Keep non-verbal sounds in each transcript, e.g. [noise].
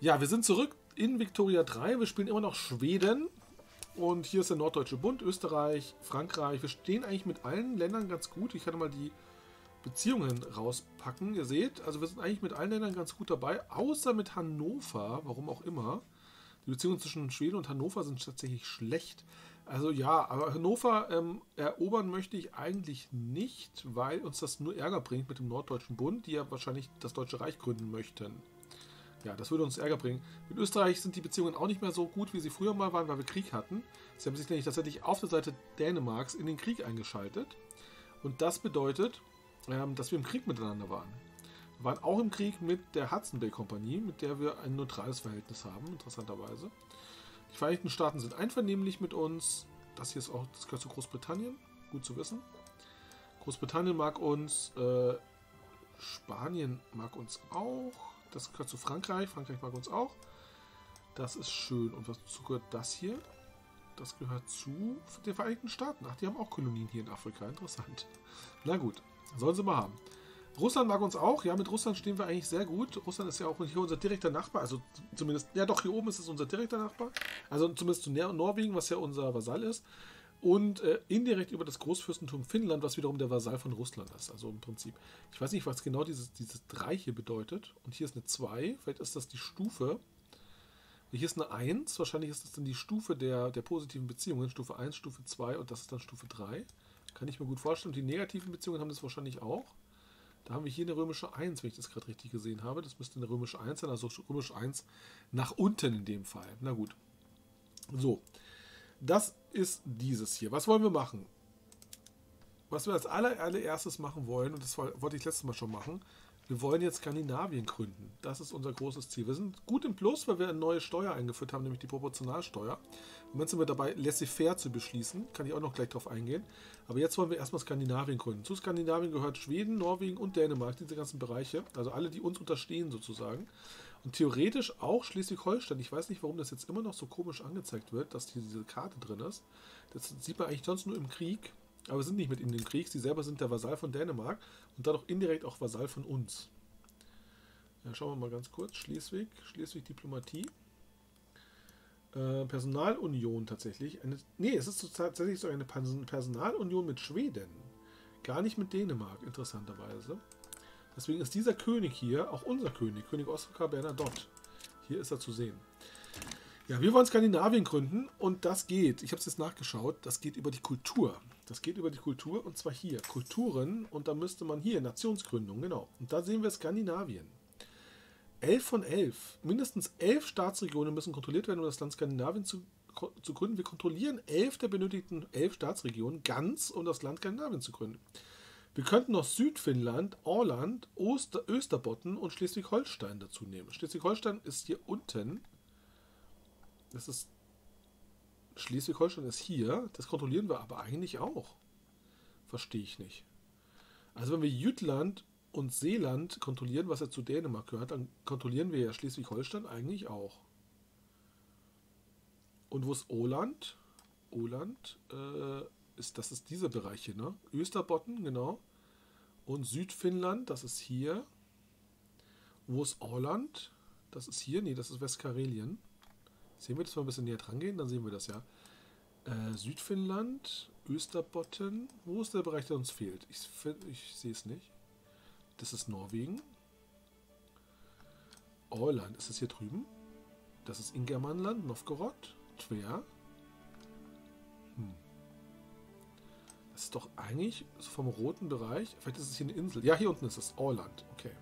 Ja, wir sind zurück in Victoria 3. Wir spielen immer noch Schweden. Und hier ist der Norddeutsche Bund, Österreich, Frankreich. Wir stehen eigentlich mit allen Ländern ganz gut. Ich kann mal die Beziehungen rauspacken. Ihr seht, also wir sind eigentlich mit allen Ländern ganz gut dabei, außer mit Hannover, warum auch immer. Die Beziehungen zwischen Schweden und Hannover sind tatsächlich schlecht. Also ja, aber Hannover ähm, erobern möchte ich eigentlich nicht, weil uns das nur Ärger bringt mit dem Norddeutschen Bund, die ja wahrscheinlich das Deutsche Reich gründen möchten. Ja, das würde uns Ärger bringen. Mit Österreich sind die Beziehungen auch nicht mehr so gut, wie sie früher mal waren, weil wir Krieg hatten. Sie haben sich nämlich tatsächlich auf der Seite Dänemarks in den Krieg eingeschaltet. Und das bedeutet, ähm, dass wir im Krieg miteinander waren. Wir waren auch im Krieg mit der Hudson Bay Kompanie, mit der wir ein neutrales Verhältnis haben, interessanterweise. Die Vereinigten Staaten sind einvernehmlich mit uns. Das hier ist auch, das gehört zu Großbritannien, gut zu wissen. Großbritannien mag uns, äh, Spanien mag uns auch. Das gehört zu Frankreich, Frankreich mag uns auch. Das ist schön. Und was gehört das hier? Das gehört zu den Vereinigten Staaten. Ach, die haben auch Kolonien hier in Afrika. Interessant. Na gut, sollen sie mal haben. Russland mag uns auch. Ja, mit Russland stehen wir eigentlich sehr gut. Russland ist ja auch hier unser direkter Nachbar. Also zumindest, ja doch, hier oben ist es unser direkter Nachbar. Also zumindest zu Norwegen, was ja unser Vasall ist. Und äh, indirekt über das Großfürstentum Finnland, was wiederum der Vasall von Russland ist. Also im Prinzip. Ich weiß nicht, was genau dieses, dieses 3 hier bedeutet. Und hier ist eine 2. Vielleicht ist das die Stufe. Hier ist eine 1. Wahrscheinlich ist das dann die Stufe der, der positiven Beziehungen. Stufe 1, Stufe 2 und das ist dann Stufe 3. Kann ich mir gut vorstellen. Und die negativen Beziehungen haben das wahrscheinlich auch. Da haben wir hier eine römische 1, wenn ich das gerade richtig gesehen habe. Das müsste eine römische 1 sein, also römische 1 nach unten in dem Fall. Na gut. So. Das ist dieses hier. Was wollen wir machen? Was wir als allererstes machen wollen, und das wollte ich letztes Mal schon machen, wir wollen jetzt Skandinavien gründen. Das ist unser großes Ziel. Wir sind gut im Plus, weil wir eine neue Steuer eingeführt haben, nämlich die Proportionalsteuer. Im Moment sind wir dabei, laissez-faire zu beschließen. Kann ich auch noch gleich drauf eingehen. Aber jetzt wollen wir erstmal Skandinavien gründen. Zu Skandinavien gehört Schweden, Norwegen und Dänemark, diese ganzen Bereiche. Also alle, die uns unterstehen sozusagen. Und theoretisch auch Schleswig-Holstein. Ich weiß nicht, warum das jetzt immer noch so komisch angezeigt wird, dass diese Karte drin ist. Das sieht man eigentlich sonst nur im Krieg. Aber wir sind nicht mit in den Krieg. Sie selber sind der Vasall von Dänemark und dadurch indirekt auch Vasall von uns. Ja, schauen wir mal ganz kurz. Schleswig, Schleswig-Diplomatie. Äh, Personalunion tatsächlich. Eine, nee, es ist tatsächlich so eine Personalunion mit Schweden. Gar nicht mit Dänemark, interessanterweise. Deswegen ist dieser König hier auch unser König, König Oskar Bernadotte. Hier ist er zu sehen. Ja, wir wollen Skandinavien gründen und das geht, ich habe es jetzt nachgeschaut, das geht über die Kultur. Das geht über die Kultur und zwar hier. Kulturen und da müsste man hier, Nationsgründung, genau. Und da sehen wir Skandinavien. 11 von 11. Mindestens 11 Staatsregionen müssen kontrolliert werden, um das Land Skandinavien zu, zu gründen. Wir kontrollieren 11 der benötigten 11 Staatsregionen ganz, um das Land Skandinavien zu gründen. Wir könnten noch Südfinnland, Orland, Oster, Österbotten und Schleswig-Holstein dazu nehmen. Schleswig-Holstein ist hier unten. Das ist Schleswig-Holstein ist hier, das kontrollieren wir aber eigentlich auch. Verstehe ich nicht. Also wenn wir Jütland und Seeland kontrollieren, was ja zu Dänemark gehört, dann kontrollieren wir ja Schleswig-Holstein eigentlich auch. Und wo ist Oland? Oland äh, ist, das ist dieser Bereich hier, ne? Österbotten, genau. Und Südfinnland, das ist hier. Wo ist Orland? Das ist hier, nee, das ist Westkarelien. Sehen wir das mal ein bisschen näher dran gehen, dann sehen wir das ja. Äh, Südfinnland, Österbotten. Wo ist der Bereich, der uns fehlt? Ich, ich sehe es nicht. Das ist Norwegen. Orland, ist das hier drüben? Das ist Ingermanland, Novgorod, Tver. Ist doch eigentlich vom roten Bereich. Vielleicht ist es hier eine Insel. Ja, hier unten ist es. Orland. Okay.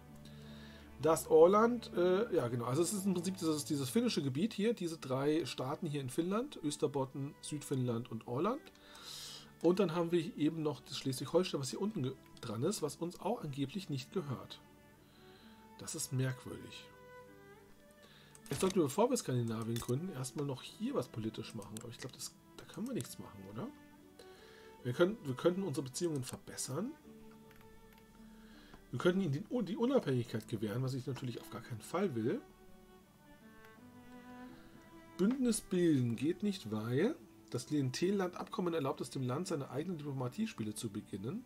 Das Orland, äh, ja genau, also es ist im Prinzip dieses, dieses finnische Gebiet hier, diese drei Staaten hier in Finnland, Österbotten, Südfinnland und Orland. Und dann haben wir eben noch das Schleswig-Holstein, was hier unten dran ist, was uns auch angeblich nicht gehört. Das ist merkwürdig. Jetzt sollten wir, bevor wir Skandinavien gründen, erstmal noch hier was politisch machen. Aber ich glaube, da können wir nichts machen, oder? Wir, können, wir könnten unsere Beziehungen verbessern. Wir könnten ihnen die Unabhängigkeit gewähren, was ich natürlich auf gar keinen Fall will. Bündnis bilden geht nicht, weil das Klientellandabkommen erlaubt es dem Land, seine eigenen Diplomatiespiele zu beginnen.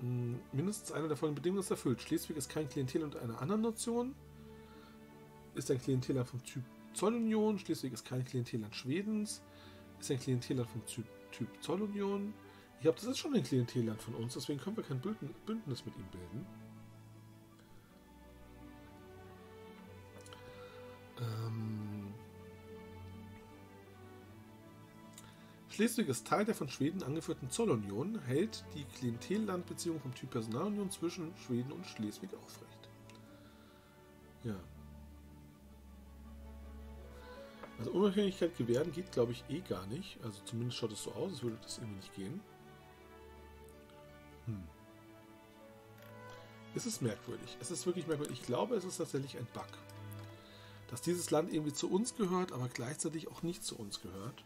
Hm, mindestens eine der folgenden Bedingungen ist erfüllt. Schleswig ist kein Klientel unter einer anderen Nation. ist ein Klientelland vom Typ Zollunion. Schleswig ist kein Klientelland Schwedens. Ist ein Klientelland vom Typ, typ Zollunion. Ich glaube, das ist schon ein Klientelland von uns, deswegen können wir kein Bündnis mit ihm bilden. Ähm Schleswig ist Teil der von Schweden angeführten Zollunion, hält die Klientellandbeziehung vom Typ Personalunion zwischen Schweden und Schleswig aufrecht. Ja. Also Unabhängigkeit gewähren geht, glaube ich, eh gar nicht. Also zumindest schaut es so aus, als würde das irgendwie nicht gehen. Hm. Es ist merkwürdig. Es ist wirklich merkwürdig. Ich glaube, es ist tatsächlich ein Bug. Dass dieses Land irgendwie zu uns gehört, aber gleichzeitig auch nicht zu uns gehört.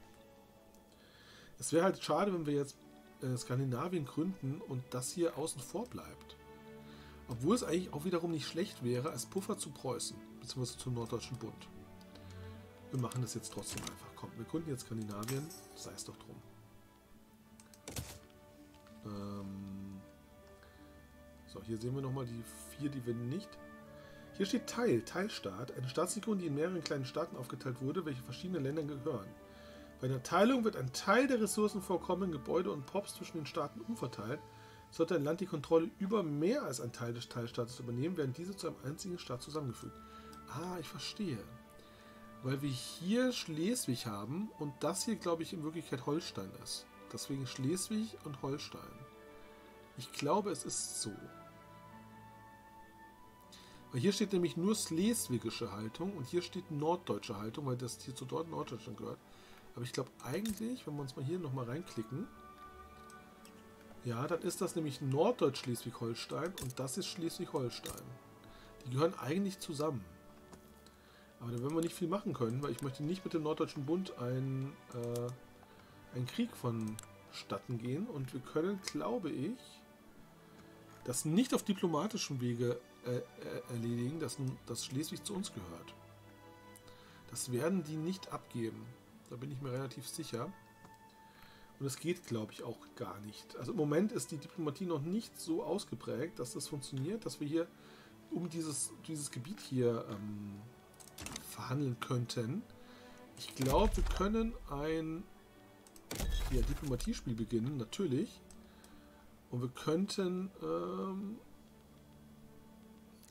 Es wäre halt schade, wenn wir jetzt äh, Skandinavien gründen und das hier außen vor bleibt. Obwohl es eigentlich auch wiederum nicht schlecht wäre, als Puffer zu Preußen, beziehungsweise zum Norddeutschen Bund. Wir machen das jetzt trotzdem einfach. Komm, wir gründen jetzt Skandinavien, sei es doch drum. Ähm so, hier sehen wir nochmal die vier, die wir nicht. Hier steht Teil, Teilstaat, eine Staatsregion, die in mehreren kleinen Staaten aufgeteilt wurde, welche verschiedenen Ländern gehören. Bei einer Teilung wird ein Teil der Ressourcenvorkommen, Gebäude und Pops zwischen den Staaten umverteilt. Sollte ein Land die Kontrolle über mehr als ein Teil des Teilstaates übernehmen, werden diese zu einem einzigen Staat zusammengefügt. Ah, ich verstehe. Weil wir hier Schleswig haben und das hier, glaube ich, in Wirklichkeit Holstein ist. Deswegen Schleswig und Holstein. Ich glaube, es ist so. Weil hier steht nämlich nur schleswigische Haltung und hier steht norddeutsche Haltung, weil das hier zu dort Norddeutschland gehört. Aber ich glaube eigentlich, wenn wir uns mal hier nochmal reinklicken, ja, dann ist das nämlich Norddeutsch Schleswig-Holstein und das ist Schleswig-Holstein. Die gehören eigentlich zusammen. Aber da werden wir nicht viel machen können, weil ich möchte nicht mit dem Norddeutschen Bund ein, äh, einen Krieg vonstatten gehen. Und wir können, glaube ich, das nicht auf diplomatischem Wege äh, äh, erledigen, dass, dass Schleswig zu uns gehört. Das werden die nicht abgeben. Da bin ich mir relativ sicher. Und es geht, glaube ich, auch gar nicht. Also im Moment ist die Diplomatie noch nicht so ausgeprägt, dass das funktioniert, dass wir hier um dieses, dieses Gebiet hier ähm, verhandeln könnten. Ich glaube, wir können ein ja, Diplomatiespiel beginnen, natürlich. Und wir könnten ähm,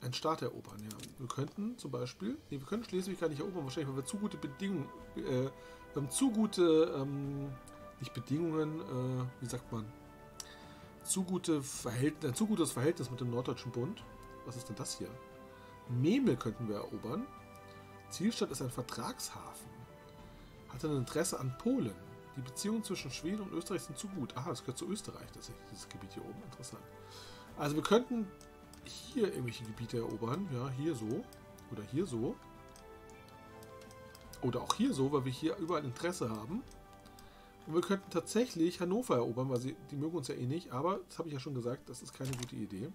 einen Staat erobern, ja. Wir könnten zum Beispiel, nee, wir können Schleswig gar nicht erobern, wahrscheinlich, weil wir zu gute Bedingungen, äh, wir haben zu gute, ähm, nicht Bedingungen, äh, wie sagt man, zu gute Verhältnis, ein zu gutes Verhältnis mit dem Norddeutschen Bund. Was ist denn das hier? Memel könnten wir erobern. Zielstadt ist ein Vertragshafen. Hat ein Interesse an Polen. Die Beziehungen zwischen Schweden und Österreich sind zu gut. Aha, das gehört zu Österreich, ist dieses Gebiet hier oben. Interessant. Also wir könnten hier irgendwelche Gebiete erobern. Ja, hier so. Oder hier so. Oder auch hier so, weil wir hier überall Interesse haben. Und wir könnten tatsächlich Hannover erobern, weil sie, die mögen uns ja eh nicht. Aber, das habe ich ja schon gesagt, das ist keine gute Idee.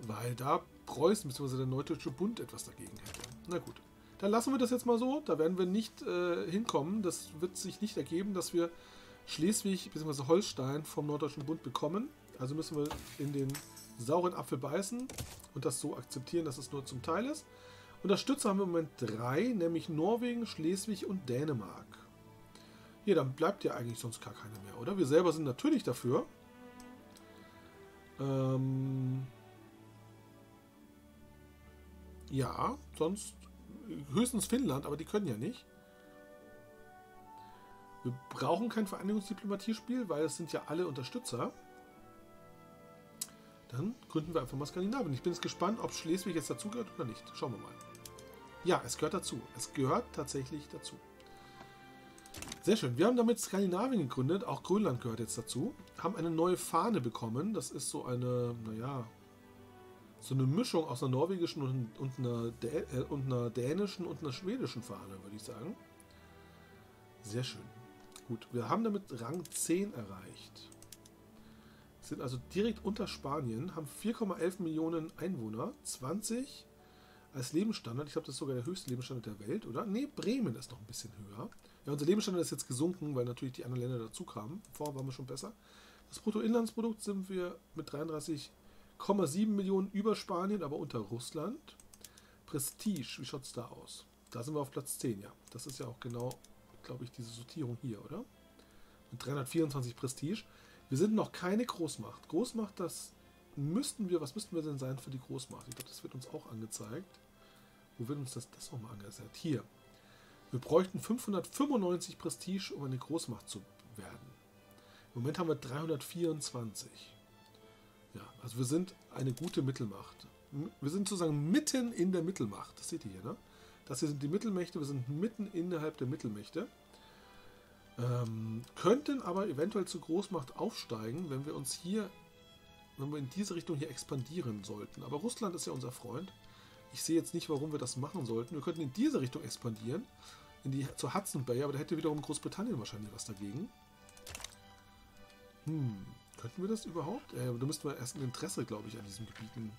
Weil da Preußen bzw. der Neudeutsche Bund etwas dagegen hätte. Na gut. Dann lassen wir das jetzt mal so. Da werden wir nicht äh, hinkommen. Das wird sich nicht ergeben, dass wir Schleswig bzw. Holstein vom Norddeutschen Bund bekommen. Also müssen wir in den sauren Apfel beißen und das so akzeptieren, dass es nur zum Teil ist. Unterstützer haben wir im Moment drei, nämlich Norwegen, Schleswig und Dänemark. Hier, dann bleibt ja eigentlich sonst gar keiner mehr, oder? Wir selber sind natürlich dafür. Ähm ja, sonst höchstens Finnland, aber die können ja nicht. Wir brauchen kein Vereinigungsdiplomatiespiel, weil es sind ja alle Unterstützer. Dann gründen wir einfach mal Skandinavien. Ich bin jetzt gespannt, ob Schleswig jetzt dazugehört oder nicht. Schauen wir mal. Ja, es gehört dazu. Es gehört tatsächlich dazu. Sehr schön. Wir haben damit Skandinavien gegründet. Auch Grönland gehört jetzt dazu. Haben eine neue Fahne bekommen. Das ist so eine, naja, so eine Mischung aus einer norwegischen und, und, einer, Dä äh, und einer dänischen und einer schwedischen Fahne, würde ich sagen. Sehr schön. Gut, wir haben damit Rang 10 erreicht. Sind also direkt unter Spanien, haben 4,11 Millionen Einwohner, 20 als Lebensstandard. Ich glaube, das ist sogar der höchste Lebensstandard der Welt, oder? Ne, Bremen ist noch ein bisschen höher. Ja, unser Lebensstandard ist jetzt gesunken, weil natürlich die anderen Länder dazu kamen. Vorher waren wir schon besser. Das Bruttoinlandsprodukt sind wir mit 33 7 Millionen über Spanien, aber unter Russland. Prestige, wie schaut es da aus? Da sind wir auf Platz 10, ja. Das ist ja auch genau, glaube ich, diese Sortierung hier, oder? Mit 324 Prestige. Wir sind noch keine Großmacht. Großmacht, das müssten wir, was müssten wir denn sein für die Großmacht? Ich glaube, das wird uns auch angezeigt. Wo wird uns das, das nochmal angezeigt? Hier. Wir bräuchten 595 Prestige, um eine Großmacht zu werden. Im Moment haben wir 324. Ja, also wir sind eine gute Mittelmacht. Wir sind sozusagen mitten in der Mittelmacht. Das seht ihr hier, ne? Das hier sind die Mittelmächte. Wir sind mitten innerhalb der Mittelmächte. Ähm, könnten aber eventuell zur Großmacht aufsteigen, wenn wir uns hier, wenn wir in diese Richtung hier expandieren sollten. Aber Russland ist ja unser Freund. Ich sehe jetzt nicht, warum wir das machen sollten. Wir könnten in diese Richtung expandieren, in die, zur Hudson Bay, aber da hätte wiederum Großbritannien wahrscheinlich was dagegen. Hm, könnten wir das überhaupt? Äh, da müssten wir erst ein Interesse, glaube ich, an diesen Gebieten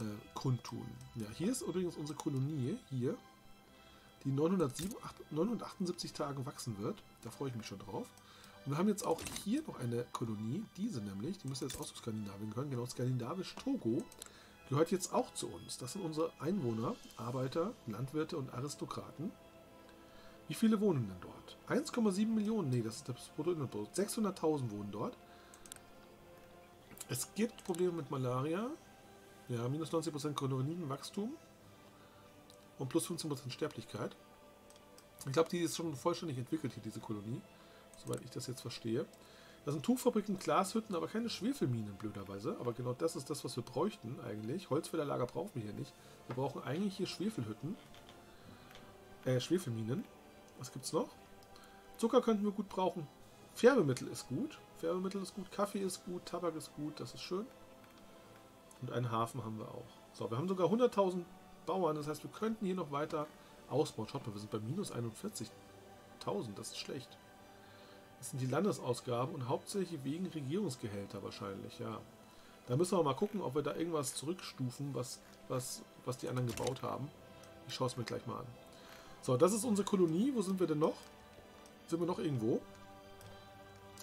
äh, kundtun. Ja, hier ist übrigens unsere Kolonie, hier, die 978 Tage wachsen wird. Da freue ich mich schon drauf. Und wir haben jetzt auch hier noch eine Kolonie, diese nämlich, die müsste jetzt auch zu Skandinavien gehören, genau, skandinavisch Togo, gehört jetzt auch zu uns. Das sind unsere Einwohner, Arbeiter, Landwirte und Aristokraten. Wie viele wohnen denn dort? 1,7 Millionen, nee, das ist das Bruttoinlandprodukt. 600.000 wohnen dort. Es gibt Probleme mit Malaria. Ja, minus 90% Kolonienwachstum und plus 15% Sterblichkeit. Ich glaube, die ist schon vollständig entwickelt hier, diese Kolonie, soweit ich das jetzt verstehe. Das sind Tuchfabriken, Glashütten, aber keine Schwefelminen, blöderweise. Aber genau das ist das, was wir bräuchten eigentlich. Holzfällerlager brauchen wir hier nicht. Wir brauchen eigentlich hier Schwefelhütten. Äh, Schwefelminen. Was gibt's noch? Zucker könnten wir gut brauchen. Färbemittel ist gut. Färbemittel ist gut. Kaffee ist gut. Tabak ist gut. Das ist schön. Und einen Hafen haben wir auch. So, wir haben sogar 100.000 Bauern. Das heißt, wir könnten hier noch weiter ausbauen. Schaut mal, wir sind bei minus 41.000. Das ist schlecht. Das sind die Landesausgaben und hauptsächlich wegen Regierungsgehälter wahrscheinlich, ja. Da müssen wir mal gucken, ob wir da irgendwas zurückstufen, was, was, was die anderen gebaut haben. Ich schaue es mir gleich mal an. So, das ist unsere Kolonie. Wo sind wir denn noch? Sind wir noch irgendwo?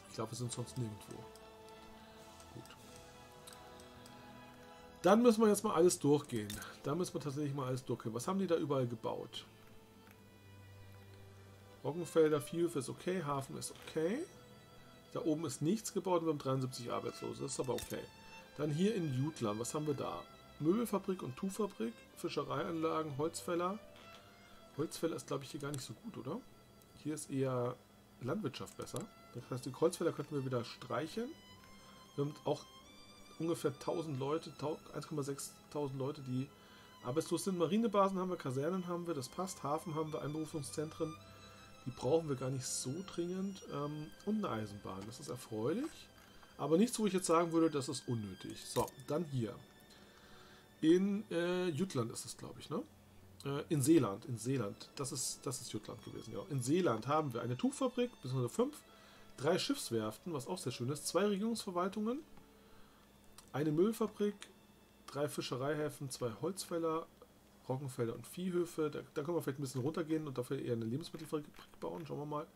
Ich glaube, wir sind sonst nirgendwo. Dann müssen wir jetzt mal alles durchgehen. Da müssen wir tatsächlich mal alles durchgehen. Was haben die da überall gebaut? Roggenfelder, Viehhöfe ist okay, Hafen ist okay. Da oben ist nichts gebaut und wir haben 73 Arbeitslose. Das ist aber okay. Dann hier in Jutland, was haben wir da? Möbelfabrik und Tuchfabrik, Fischereianlagen, Holzfäller. Holzfäller ist, glaube ich, hier gar nicht so gut, oder? Hier ist eher Landwirtschaft besser. Das heißt, die Holzfäller könnten wir wieder streichen. Wir haben auch ungefähr 1000 Leute, 1,6 Leute, die arbeitslos sind. Marinebasen haben wir, Kasernen haben wir, das passt, Hafen haben wir, Einberufungszentren. Die brauchen wir gar nicht so dringend. Ähm, und eine Eisenbahn, das ist erfreulich. Aber nichts, wo ich jetzt sagen würde, das ist unnötig. So, dann hier. In äh, Jutland ist es, glaube ich, ne? Äh, in Seeland, in Seeland. Das ist, das ist Jutland gewesen, ja. In Seeland haben wir eine Tuchfabrik, bis fünf, drei Schiffswerften, was auch sehr schön ist, zwei Regierungsverwaltungen, eine Müllfabrik, drei Fischereihäfen, zwei Holzfäller, Roggenfelder und Viehhöfe. Da, da, können wir vielleicht ein bisschen runtergehen und dafür eher eine Lebensmittelfabrik bauen. Schauen wir mal.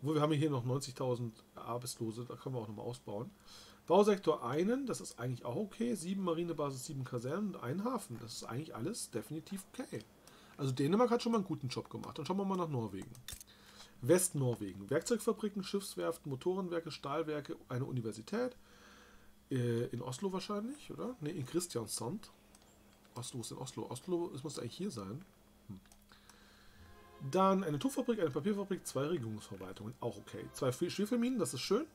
Wo wir haben hier noch 90.000 Arbeitslose, da können wir auch nochmal ausbauen. Bausektor einen, das ist eigentlich auch okay. Sieben Marinebasis, sieben Kasernen und ein Hafen. Das ist eigentlich alles definitiv okay. Also Dänemark hat schon mal einen guten Job gemacht. Dann schauen wir mal nach Norwegen. Westnorwegen. Werkzeugfabriken, Schiffswerften, Motorenwerke, Stahlwerke, eine Universität, äh, in Oslo wahrscheinlich, oder? Ne, in Christiansand. Oslo ist in Oslo. Oslo, es muss eigentlich hier sein. Hm. Dann eine Tuchfabrik, eine Papierfabrik, zwei Regierungsverwaltungen. Auch okay. Zwei Schwefelminen, das ist schön.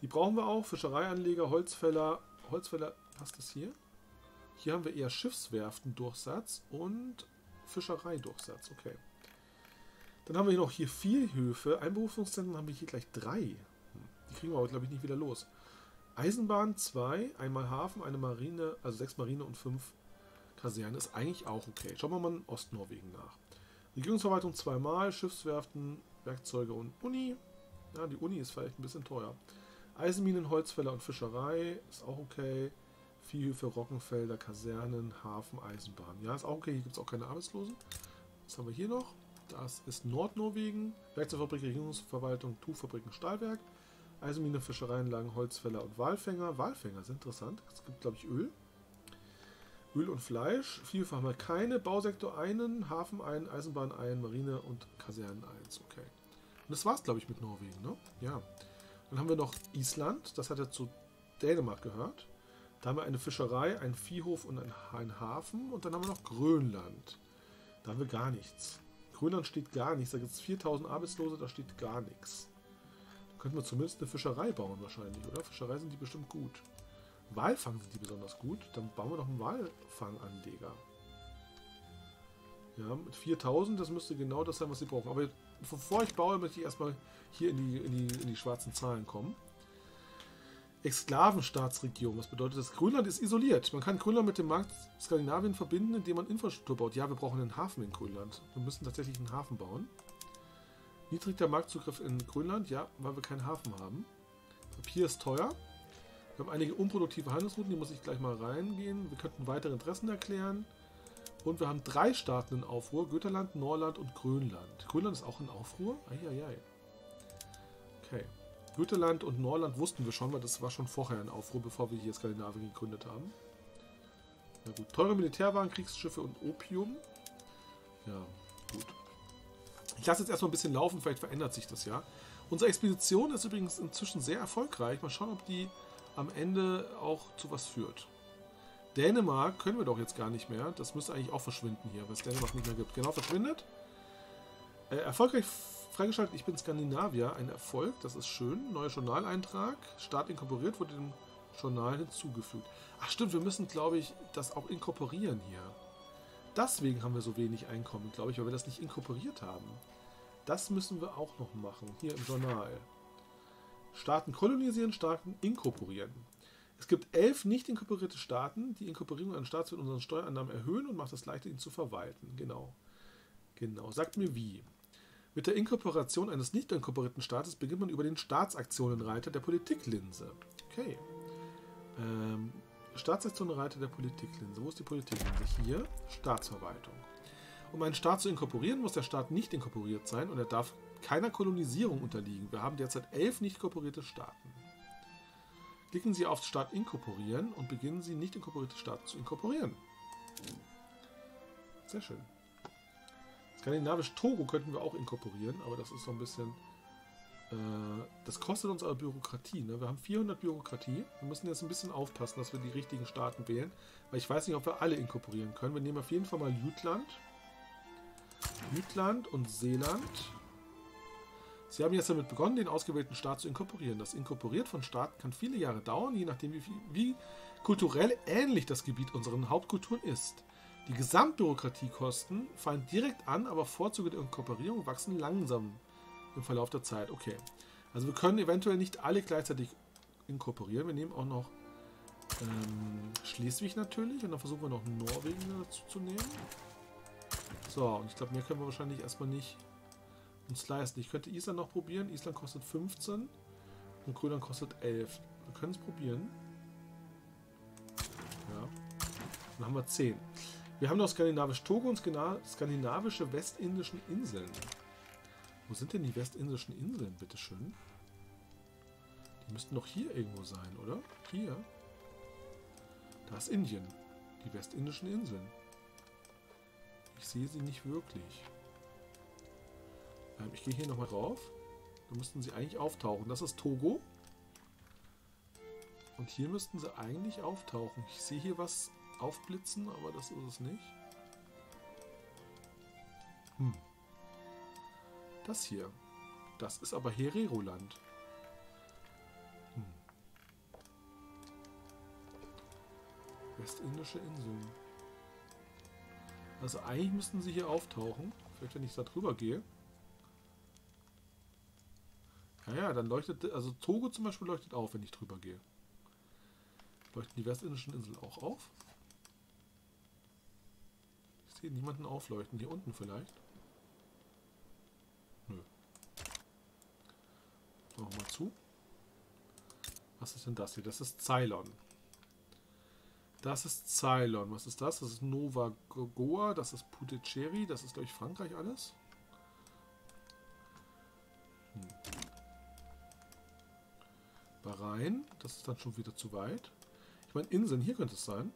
Die brauchen wir auch. Fischereianleger, Holzfäller. Holzfäller, passt das hier? Hier haben wir eher Schiffswerften-Durchsatz und Fischereidurchsatz. Okay. Dann haben wir noch hier vier Höfe. Einberufungszentren haben wir hier gleich drei. Hm. Die kriegen wir aber, glaube ich, nicht wieder los. Eisenbahn 2, einmal Hafen, eine Marine, also sechs Marine und fünf Kasernen ist eigentlich auch okay. Schauen wir mal in Ostnorwegen nach. Regierungsverwaltung zweimal, Schiffswerften, Werkzeuge und Uni. Ja, die Uni ist vielleicht ein bisschen teuer. Eisenminen, Holzfäller und Fischerei ist auch okay. Viehhöfe, Roggenfelder, Kasernen, Hafen, Eisenbahn. Ja, ist auch okay. Hier gibt es auch keine Arbeitslosen. Was haben wir hier noch? Das ist Nordnorwegen. Werkzeugfabrik, Regierungsverwaltung, Tuchfabriken, Stahlwerk. Eisenmine, Fischereianlagen, Holzfäller und Walfänger. Walfänger ist interessant. Es gibt, glaube ich, Öl. Öl und Fleisch. Vielfach haben wir keine. Bausektor einen, Hafen einen, Eisenbahn einen, Marine und Kasernen eins. Okay. Und das war's, glaube ich, mit Norwegen, ne? Ja. Dann haben wir noch Island. Das hat ja zu Dänemark gehört. Da haben wir eine Fischerei, einen Viehhof und einen Hafen. Und dann haben wir noch Grönland. Da haben wir gar nichts. Grönland steht gar nichts. Da gibt es 4000 Arbeitslose, da steht gar nichts. Da könnten wir zumindest eine Fischerei bauen wahrscheinlich, oder? Fischerei sind die bestimmt gut. Walfang sind die besonders gut. Dann bauen wir noch einen Walfanganleger. Ja, mit 4000, das müsste genau das sein, was sie brauchen. Aber bevor ich baue, möchte ich erstmal hier in die, in die, in die schwarzen Zahlen kommen. Exklavenstaatsregierung. Was bedeutet das? Grönland ist isoliert. Man kann Grönland mit dem Markt Skandinavien verbinden, indem man Infrastruktur baut. Ja, wir brauchen einen Hafen in Grönland. Wir müssen tatsächlich einen Hafen bauen. Niedriger Marktzugriff in Grönland, ja, weil wir keinen Hafen haben. Papier ist teuer. Wir haben einige unproduktive Handelsrouten, die muss ich gleich mal reingehen. Wir könnten weitere Interessen erklären. Und wir haben drei Staaten in Aufruhr: Götterland, Norland und Grönland. Grönland ist auch in Aufruhr? Eieiei. Okay. Götterland und Norland wussten wir schon, weil das war schon vorher in Aufruhr, bevor wir hier Skandinavien gegründet haben. Na gut. Teure Militärwaren, Kriegsschiffe und Opium. Ja, gut. Ich lasse jetzt erstmal ein bisschen laufen, vielleicht verändert sich das ja. Unsere Expedition ist übrigens inzwischen sehr erfolgreich. Mal schauen, ob die am Ende auch zu was führt. Dänemark können wir doch jetzt gar nicht mehr. Das müsste eigentlich auch verschwinden hier, weil es Dänemark nicht mehr gibt. Genau, verschwindet. Äh, erfolgreich freigeschaltet. Ich bin Skandinavier. Ein Erfolg. Das ist schön. Neuer Journaleintrag. Staat inkorporiert wurde dem Journal hinzugefügt. Ach stimmt, wir müssen, glaube ich, das auch inkorporieren hier. Deswegen haben wir so wenig Einkommen, glaube ich, weil wir das nicht inkorporiert haben. Das müssen wir auch noch machen, hier im Journal. Staaten kolonisieren, Staaten inkorporieren. Es gibt elf nicht inkorporierte Staaten. Die Inkorporierung eines Staats wird unsere Steuereinnahmen erhöhen und macht es leichter, ihn zu verwalten. Genau. Genau. Sagt mir wie. Mit der Inkorporation eines nicht inkorporierten Staates beginnt man über den Staatsaktionenreiter der Politiklinse. Okay. Ähm, Staatsaktionenreiter der Politiklinse. Wo ist die Politiklinse? Hier. Staatsverwaltung. Um einen Staat zu inkorporieren, muss der Staat nicht inkorporiert sein und er darf keiner Kolonisierung unterliegen. Wir haben derzeit elf nicht inkorporierte Staaten. Klicken Sie auf Staat inkorporieren und beginnen Sie nicht inkorporierte Staaten zu inkorporieren. Sehr schön. Skandinavisch Togo könnten wir auch inkorporieren, aber das ist so ein bisschen... Äh, das kostet uns aber Bürokratie. Ne? Wir haben 400 Bürokratie. Wir müssen jetzt ein bisschen aufpassen, dass wir die richtigen Staaten wählen, weil ich weiß nicht, ob wir alle inkorporieren können. Wir nehmen auf jeden Fall mal Jütland. Jütland und Seeland. Sie haben jetzt damit begonnen, den ausgewählten Staat zu inkorporieren. Das Inkorporiert von Staaten kann viele Jahre dauern, je nachdem, wie, wie kulturell ähnlich das Gebiet unseren Hauptkulturen ist. Die Gesamtbürokratiekosten fallen direkt an, aber Vorzüge der Inkorporierung wachsen langsam im Verlauf der Zeit. Okay. Also wir können eventuell nicht alle gleichzeitig inkorporieren. Wir nehmen auch noch ähm, Schleswig natürlich und dann versuchen wir noch Norwegen dazu zu nehmen. So, und ich glaube, mehr können wir wahrscheinlich erstmal nicht uns leisten. Ich könnte Island noch probieren. Island kostet 15 und Grönland kostet 11. Wir können es probieren. Ja. Dann haben wir 10. Wir haben noch skandinavisch Togo und skandinavische westindischen Inseln. Wo sind denn die westindischen Inseln, bitteschön? Die müssten doch hier irgendwo sein, oder? Hier. Da ist Indien. Die westindischen Inseln. Ich sehe sie nicht wirklich. Ähm, ich gehe hier nochmal drauf. Da müssten sie eigentlich auftauchen. Das ist Togo. Und hier müssten sie eigentlich auftauchen. Ich sehe hier was aufblitzen, aber das ist es nicht. Hm. Das hier. Das ist aber Herero-Land. Hm. Westindische Inseln. Also eigentlich müssten sie hier auftauchen. Vielleicht wenn ich da drüber gehe. Naja, dann leuchtet, also Togo zum Beispiel leuchtet auf, wenn ich drüber gehe. Leuchten die westindischen Inseln auch auf? Sehe niemanden aufleuchten. Hier unten vielleicht. Nö. Machen wir mal zu. Was ist denn das hier? Das ist Ceylon. Das ist Ceylon. Was ist das? Das ist Nova Goa. Das ist Puticeri. Das ist, glaube ich, Frankreich alles. Hm. Bahrain. Das ist dann schon wieder zu weit. Ich meine, Inseln, hier könnte es sein.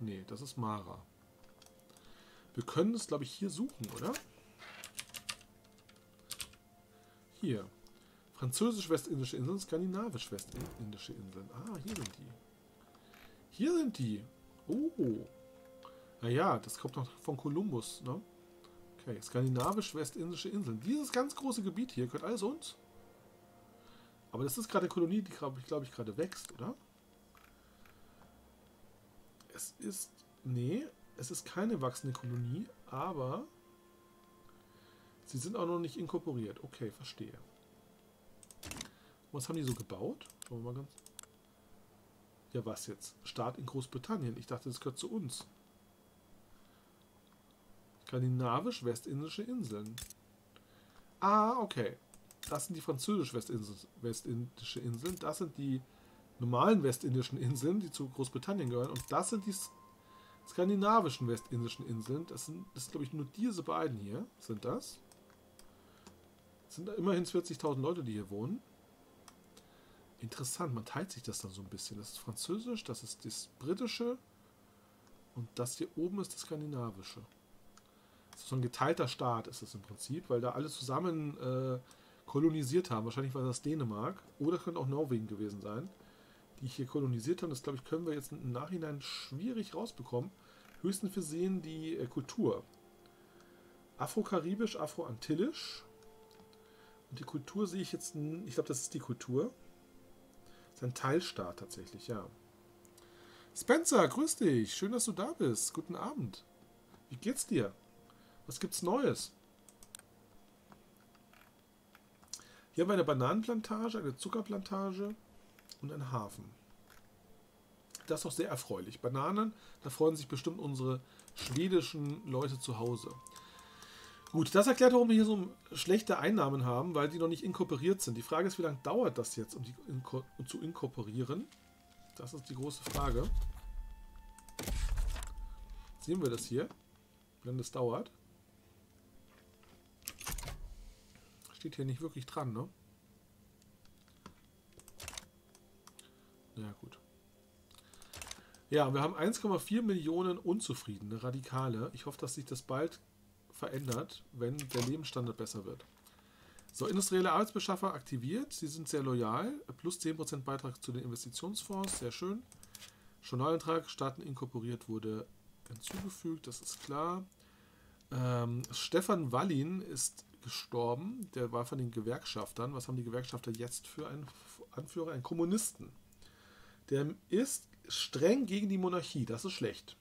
Nee, das ist Mara. Wir können es, glaube ich, hier suchen, oder? Hier. Französisch-Westindische Inseln, Skandinavisch-Westindische Inseln. Ah, hier sind die. Hier sind die. Oh. Naja, das kommt noch von Kolumbus, ne? Okay, Skandinavisch-Westindische Inseln. Dieses ganz große Gebiet hier gehört alles uns. Aber das ist gerade eine Kolonie, die, glaube ich, glaub ich gerade wächst, oder? Es ist... Nee, es ist keine wachsende Kolonie, aber... Sie sind auch noch nicht inkorporiert. Okay, verstehe. Was haben die so gebaut? Schauen wir mal ganz... Ja, was jetzt? Staat in Großbritannien. Ich dachte, das gehört zu uns. Skandinavisch-Westindische Inseln. Ah, okay. Das sind die französisch-westindische Inseln. Das sind die normalen westindischen Inseln, die zu Großbritannien gehören. Und das sind die skandinavischen westindischen Inseln. Das sind, das glaube ich, nur diese beiden hier. Sind das? das sind immerhin 40.000 Leute, die hier wohnen. Interessant, man teilt sich das dann so ein bisschen. Das ist Französisch, das ist das Britische und das hier oben ist das Skandinavische. So ein geteilter Staat ist es im Prinzip, weil da alle zusammen äh, kolonisiert haben. Wahrscheinlich war das Dänemark oder könnte auch Norwegen gewesen sein, die hier kolonisiert haben. Das glaube ich können wir jetzt im Nachhinein schwierig rausbekommen. Höchstens wir sehen die äh, Kultur. Afro-Karibisch, Afro-Antillisch. Und die Kultur sehe ich jetzt, ich glaube, das ist die Kultur. Das ist ein Teilstaat tatsächlich, ja. Spencer, grüß dich. Schön, dass du da bist. Guten Abend. Wie geht's dir? Was gibt's Neues? Hier haben wir eine Bananenplantage, eine Zuckerplantage und einen Hafen. Das ist doch sehr erfreulich. Bananen, da freuen sich bestimmt unsere schwedischen Leute zu Hause. Gut, das erklärt, warum wir hier so schlechte Einnahmen haben, weil die noch nicht inkorporiert sind. Die Frage ist, wie lange dauert das jetzt, um die inko zu inkorporieren? Das ist die große Frage. Sehen wir das hier, lange das dauert? Steht hier nicht wirklich dran, ne? Ja, gut. Ja, wir haben 1,4 Millionen Unzufriedene, Radikale. Ich hoffe, dass sich das bald verändert, wenn der Lebensstandard besser wird. So, industrielle Arbeitsbeschaffer aktiviert. Sie sind sehr loyal. Plus 10% Beitrag zu den Investitionsfonds. Sehr schön. Journalantrag, Staaten inkorporiert wurde hinzugefügt. Das ist klar. Ähm, Stefan Wallin ist gestorben. Der war von den Gewerkschaftern. Was haben die Gewerkschafter jetzt für einen Anführer? Einen Kommunisten. Der ist streng gegen die Monarchie. Das ist schlecht.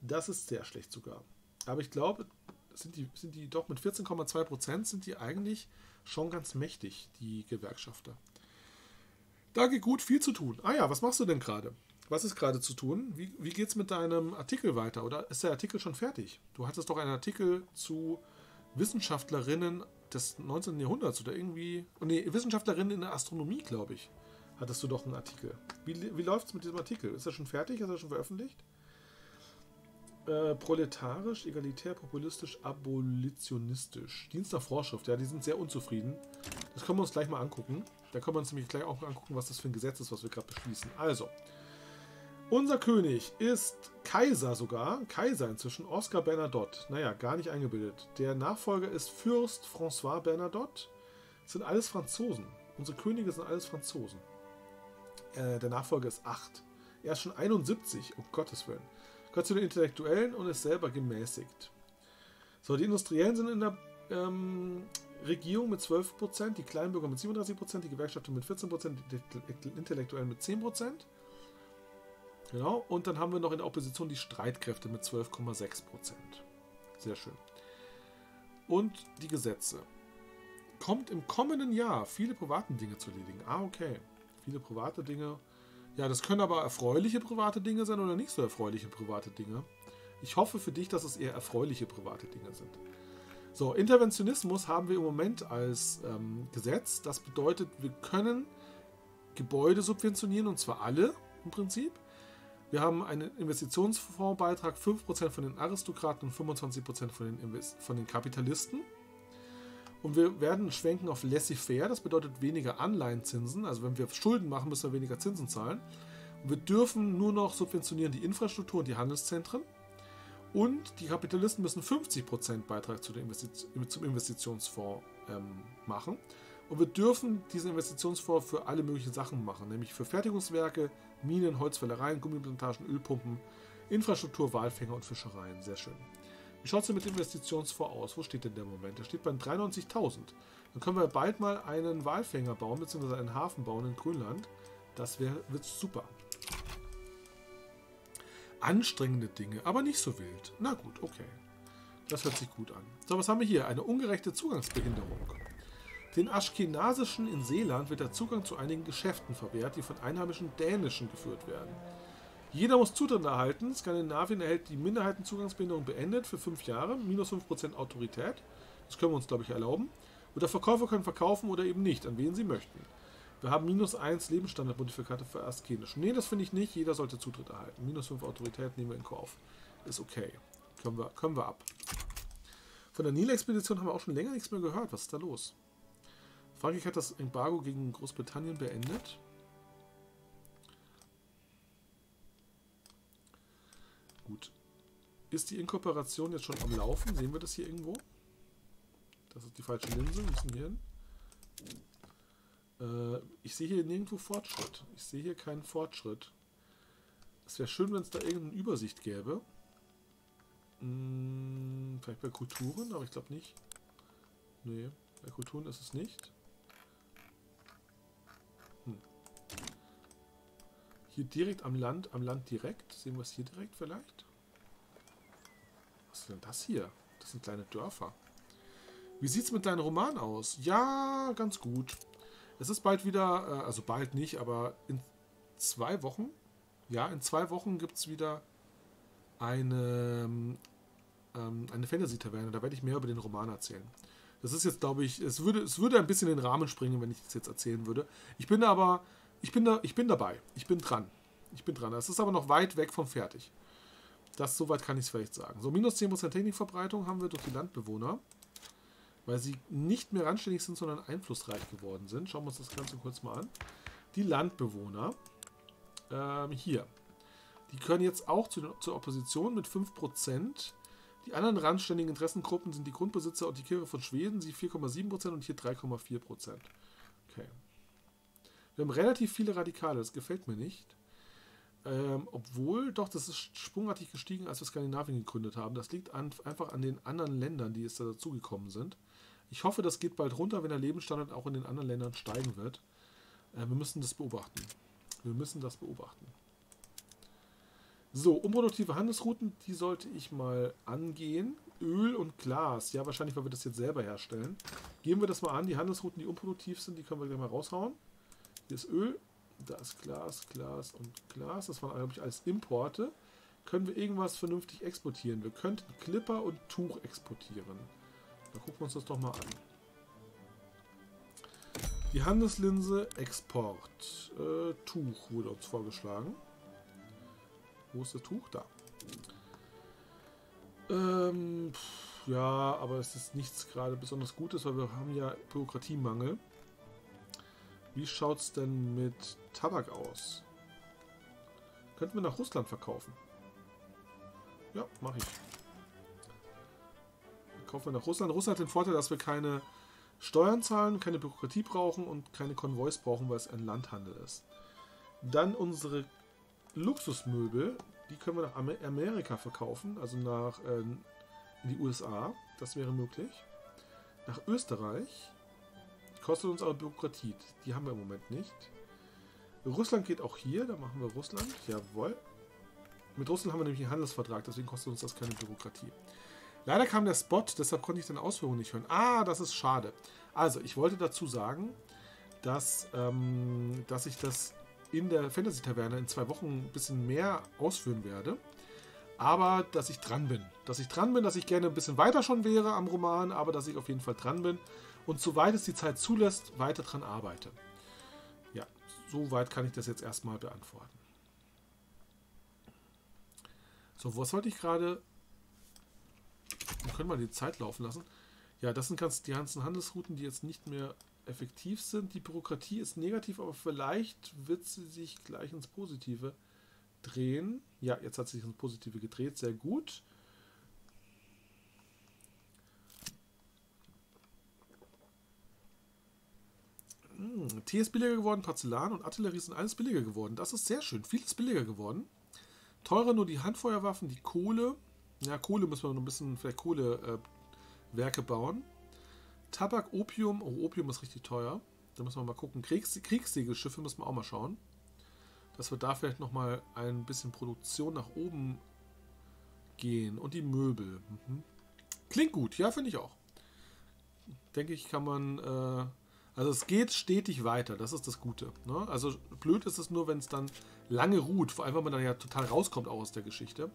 Das ist sehr schlecht sogar. Aber ich glaube, sind die, sind die doch mit 14,2 Prozent sind die eigentlich schon ganz mächtig, die Gewerkschafter. Da geht gut viel zu tun. Ah ja, was machst du denn gerade? Was ist gerade zu tun? Wie, wie geht es mit deinem Artikel weiter? Oder ist der Artikel schon fertig? Du hattest doch einen Artikel zu Wissenschaftlerinnen des 19. Jahrhunderts oder irgendwie. Nee, Wissenschaftlerinnen in der Astronomie, glaube ich. Hattest du doch einen Artikel. Wie, wie läuft es mit diesem Artikel? Ist er schon fertig? Ist er schon veröffentlicht? Äh, proletarisch, egalitär, populistisch, abolitionistisch. Dienst nach Vorschrift, ja, die sind sehr unzufrieden. Das können wir uns gleich mal angucken. Da können wir uns nämlich gleich auch mal angucken, was das für ein Gesetz ist, was wir gerade beschließen. Also, unser König ist Kaiser sogar, Kaiser inzwischen, Oscar Bernadotte. Naja, gar nicht eingebildet. Der Nachfolger ist Fürst François Bernadotte. Das sind alles Franzosen. Unsere Könige sind alles Franzosen. Äh, der Nachfolger ist 8. Er ist schon 71, um Gottes Willen. Gehört zu den Intellektuellen und ist selber gemäßigt. So, die Industriellen sind in der ähm, Regierung mit 12%, die Kleinbürger mit 37%, die Gewerkschaften mit 14%, die Intellektuellen mit 10%. Genau, und dann haben wir noch in der Opposition die Streitkräfte mit 12,6 Prozent. Sehr schön. Und die Gesetze. Kommt im kommenden Jahr viele private Dinge zu erledigen. Ah, okay. Viele private Dinge. Ja, das können aber erfreuliche private Dinge sein oder nicht so erfreuliche private Dinge. Ich hoffe für dich, dass es eher erfreuliche private Dinge sind. So, Interventionismus haben wir im Moment als ähm, Gesetz. Das bedeutet, wir können Gebäude subventionieren und zwar alle im Prinzip. Wir haben einen Investitionsfondsbeitrag 5% von den Aristokraten und 25% von den, von den Kapitalisten. Und wir werden schwenken auf laissez-faire, das bedeutet weniger Anleihenzinsen. Also wenn wir Schulden machen, müssen wir weniger Zinsen zahlen. Wir dürfen nur noch subventionieren die Infrastruktur und die Handelszentren. Und die Kapitalisten müssen 50% Beitrag zu Investiz zum Investitionsfonds ähm, machen. Und wir dürfen diesen Investitionsfonds für alle möglichen Sachen machen, nämlich für Fertigungswerke, Minen, Holzfällereien, Gummiplantagen, Ölpumpen, Infrastruktur, Walfänger und Fischereien. Sehr schön. Wie schaut es denn mit Investitionsfonds aus? Wo steht denn der Moment? Der steht bei 93.000. Dann können wir bald mal einen Walfänger bauen, beziehungsweise einen Hafen bauen in Grönland. Das wär, wird super. Anstrengende Dinge, aber nicht so wild. Na gut, okay. Das hört sich gut an. So, was haben wir hier? Eine ungerechte Zugangsbehinderung. Den Aschkenasischen in Seeland wird der Zugang zu einigen Geschäften verwehrt, die von einheimischen Dänischen geführt werden. Jeder muss Zutritt erhalten. Skandinavien erhält die Minderheitenzugangsbehinderung beendet für fünf Jahre, minus 5% Autorität. Das können wir uns, glaube ich, erlauben. Und der Verkäufer können verkaufen oder eben nicht, an wen sie möchten. Wir haben minus 1 Lebensstandardmodifikate für Askenisch. Nee, das finde ich nicht. Jeder sollte Zutritt erhalten. Minus 5 Autorität nehmen wir in Kauf. Ist okay. Können wir, können wir ab. Von der Nil-Expedition haben wir auch schon länger nichts mehr gehört. Was ist da los? Frankreich hat das Embargo gegen Großbritannien beendet. Ist die Inkorporation jetzt schon am Laufen? Sehen wir das hier irgendwo? Das ist die falsche Linse. Wir müssen hier hin. Äh, ich sehe hier nirgendwo Fortschritt. Ich sehe hier keinen Fortschritt. Es wäre schön, wenn es da irgendeine Übersicht gäbe. Hm, vielleicht bei Kulturen, aber ich glaube nicht. Nee, bei Kulturen ist es nicht. Hm. Hier direkt am Land, am Land direkt. Sehen wir es hier direkt vielleicht? Was ist denn das hier? Das sind kleine Dörfer. Wie sieht es mit deinem Roman aus? Ja, ganz gut. Es ist bald wieder, äh, also bald nicht, aber in zwei Wochen, ja, in zwei Wochen gibt es wieder eine, ähm, eine Fantasy-Taverne. Da werde ich mehr über den Roman erzählen. Das ist jetzt, glaube ich, es würde, es würde ein bisschen in den Rahmen springen, wenn ich das jetzt erzählen würde. Ich bin aber, ich bin da, ich bin dabei. Ich bin dran. Ich bin dran. Es ist aber noch weit weg vom fertig. Das, soweit kann ich es vielleicht sagen. So, minus 10% Technikverbreitung haben wir durch die Landbewohner weil sie nicht mehr randständig sind, sondern einflussreich geworden sind. Schauen wir uns das Ganze kurz mal an. Die Landbewohner, ähm, hier, die können jetzt auch zu, zur Opposition mit 5%. Die anderen randständigen Interessengruppen sind die Grundbesitzer und die Kirche von Schweden, sie 4,7% und hier 3,4%. Okay. Wir haben relativ viele Radikale, das gefällt mir nicht. Ähm, obwohl, doch, das ist sprungartig gestiegen, als wir Skandinavien gegründet haben. Das liegt an, einfach an den anderen Ländern, die es da dazugekommen sind. Ich hoffe, das geht bald runter, wenn der Lebensstandard auch in den anderen Ländern steigen wird. Äh, wir müssen das beobachten. Wir müssen das beobachten. So, unproduktive Handelsrouten, die sollte ich mal angehen. Öl und Glas. Ja, wahrscheinlich, weil wir das jetzt selber herstellen. Gehen wir das mal an. Die Handelsrouten, die unproduktiv sind, die können wir gleich mal raushauen. Hier ist Öl, da ist Glas, Glas und Glas. Das waren, glaube ich, alles Importe. Können wir irgendwas vernünftig exportieren? Wir könnten Clipper und Tuch exportieren. Dann gucken wir uns das doch mal an. Die Handelslinse Export. Äh, Tuch wurde uns vorgeschlagen. Wo ist das Tuch? Da. Ähm, ja, aber es ist nichts gerade besonders Gutes, weil wir haben ja Bürokratiemangel. Wie schaut es denn mit Tabak aus? Könnten wir nach Russland verkaufen? Ja, mache ich kaufen wir nach Russland. Russland hat den Vorteil, dass wir keine Steuern zahlen, keine Bürokratie brauchen und keine Konvois brauchen, weil es ein Landhandel ist. Dann unsere Luxusmöbel, die können wir nach Amerika verkaufen, also nach äh, in die USA. Das wäre möglich. Nach Österreich kostet uns aber Bürokratie. Die haben wir im Moment nicht. Russland geht auch hier, da machen wir Russland. Jawohl. Mit Russland haben wir nämlich einen Handelsvertrag, deswegen kostet uns das keine Bürokratie. Leider kam der Spot, deshalb konnte ich den Ausführungen nicht hören. Ah, das ist schade. Also, ich wollte dazu sagen, dass, ähm, dass ich das in der Fantasy-Taverne in zwei Wochen ein bisschen mehr ausführen werde. Aber dass ich dran bin. Dass ich dran bin, dass ich gerne ein bisschen weiter schon wäre am Roman, aber dass ich auf jeden Fall dran bin und soweit es die Zeit zulässt, weiter dran arbeite. Ja, soweit kann ich das jetzt erstmal beantworten. So, was wollte ich gerade wir können mal die Zeit laufen lassen. Ja, das sind ganz, die ganzen Handelsrouten, die jetzt nicht mehr effektiv sind. Die Bürokratie ist negativ, aber vielleicht wird sie sich gleich ins Positive drehen. Ja, jetzt hat sie sich ins Positive gedreht. Sehr gut. Hm, Tee ist billiger geworden, Porzellan und Artillerie sind alles billiger geworden. Das ist sehr schön. Vieles billiger geworden. Teurer nur die Handfeuerwaffen, die Kohle. Ja, Kohle müssen wir noch ein bisschen, vielleicht Kohlewerke äh, bauen. Tabak, Opium. Oh, Opium ist richtig teuer. Da müssen wir mal gucken. Kriegs Kriegssegelschiffe müssen wir auch mal schauen. Dass wir da vielleicht nochmal ein bisschen Produktion nach oben gehen. Und die Möbel. Mhm. Klingt gut, ja, finde ich auch. Denke ich, kann man. Äh, also es geht stetig weiter, das ist das Gute. Ne? Also blöd ist es nur, wenn es dann lange ruht, vor allem wenn man dann ja total rauskommt auch aus der Geschichte.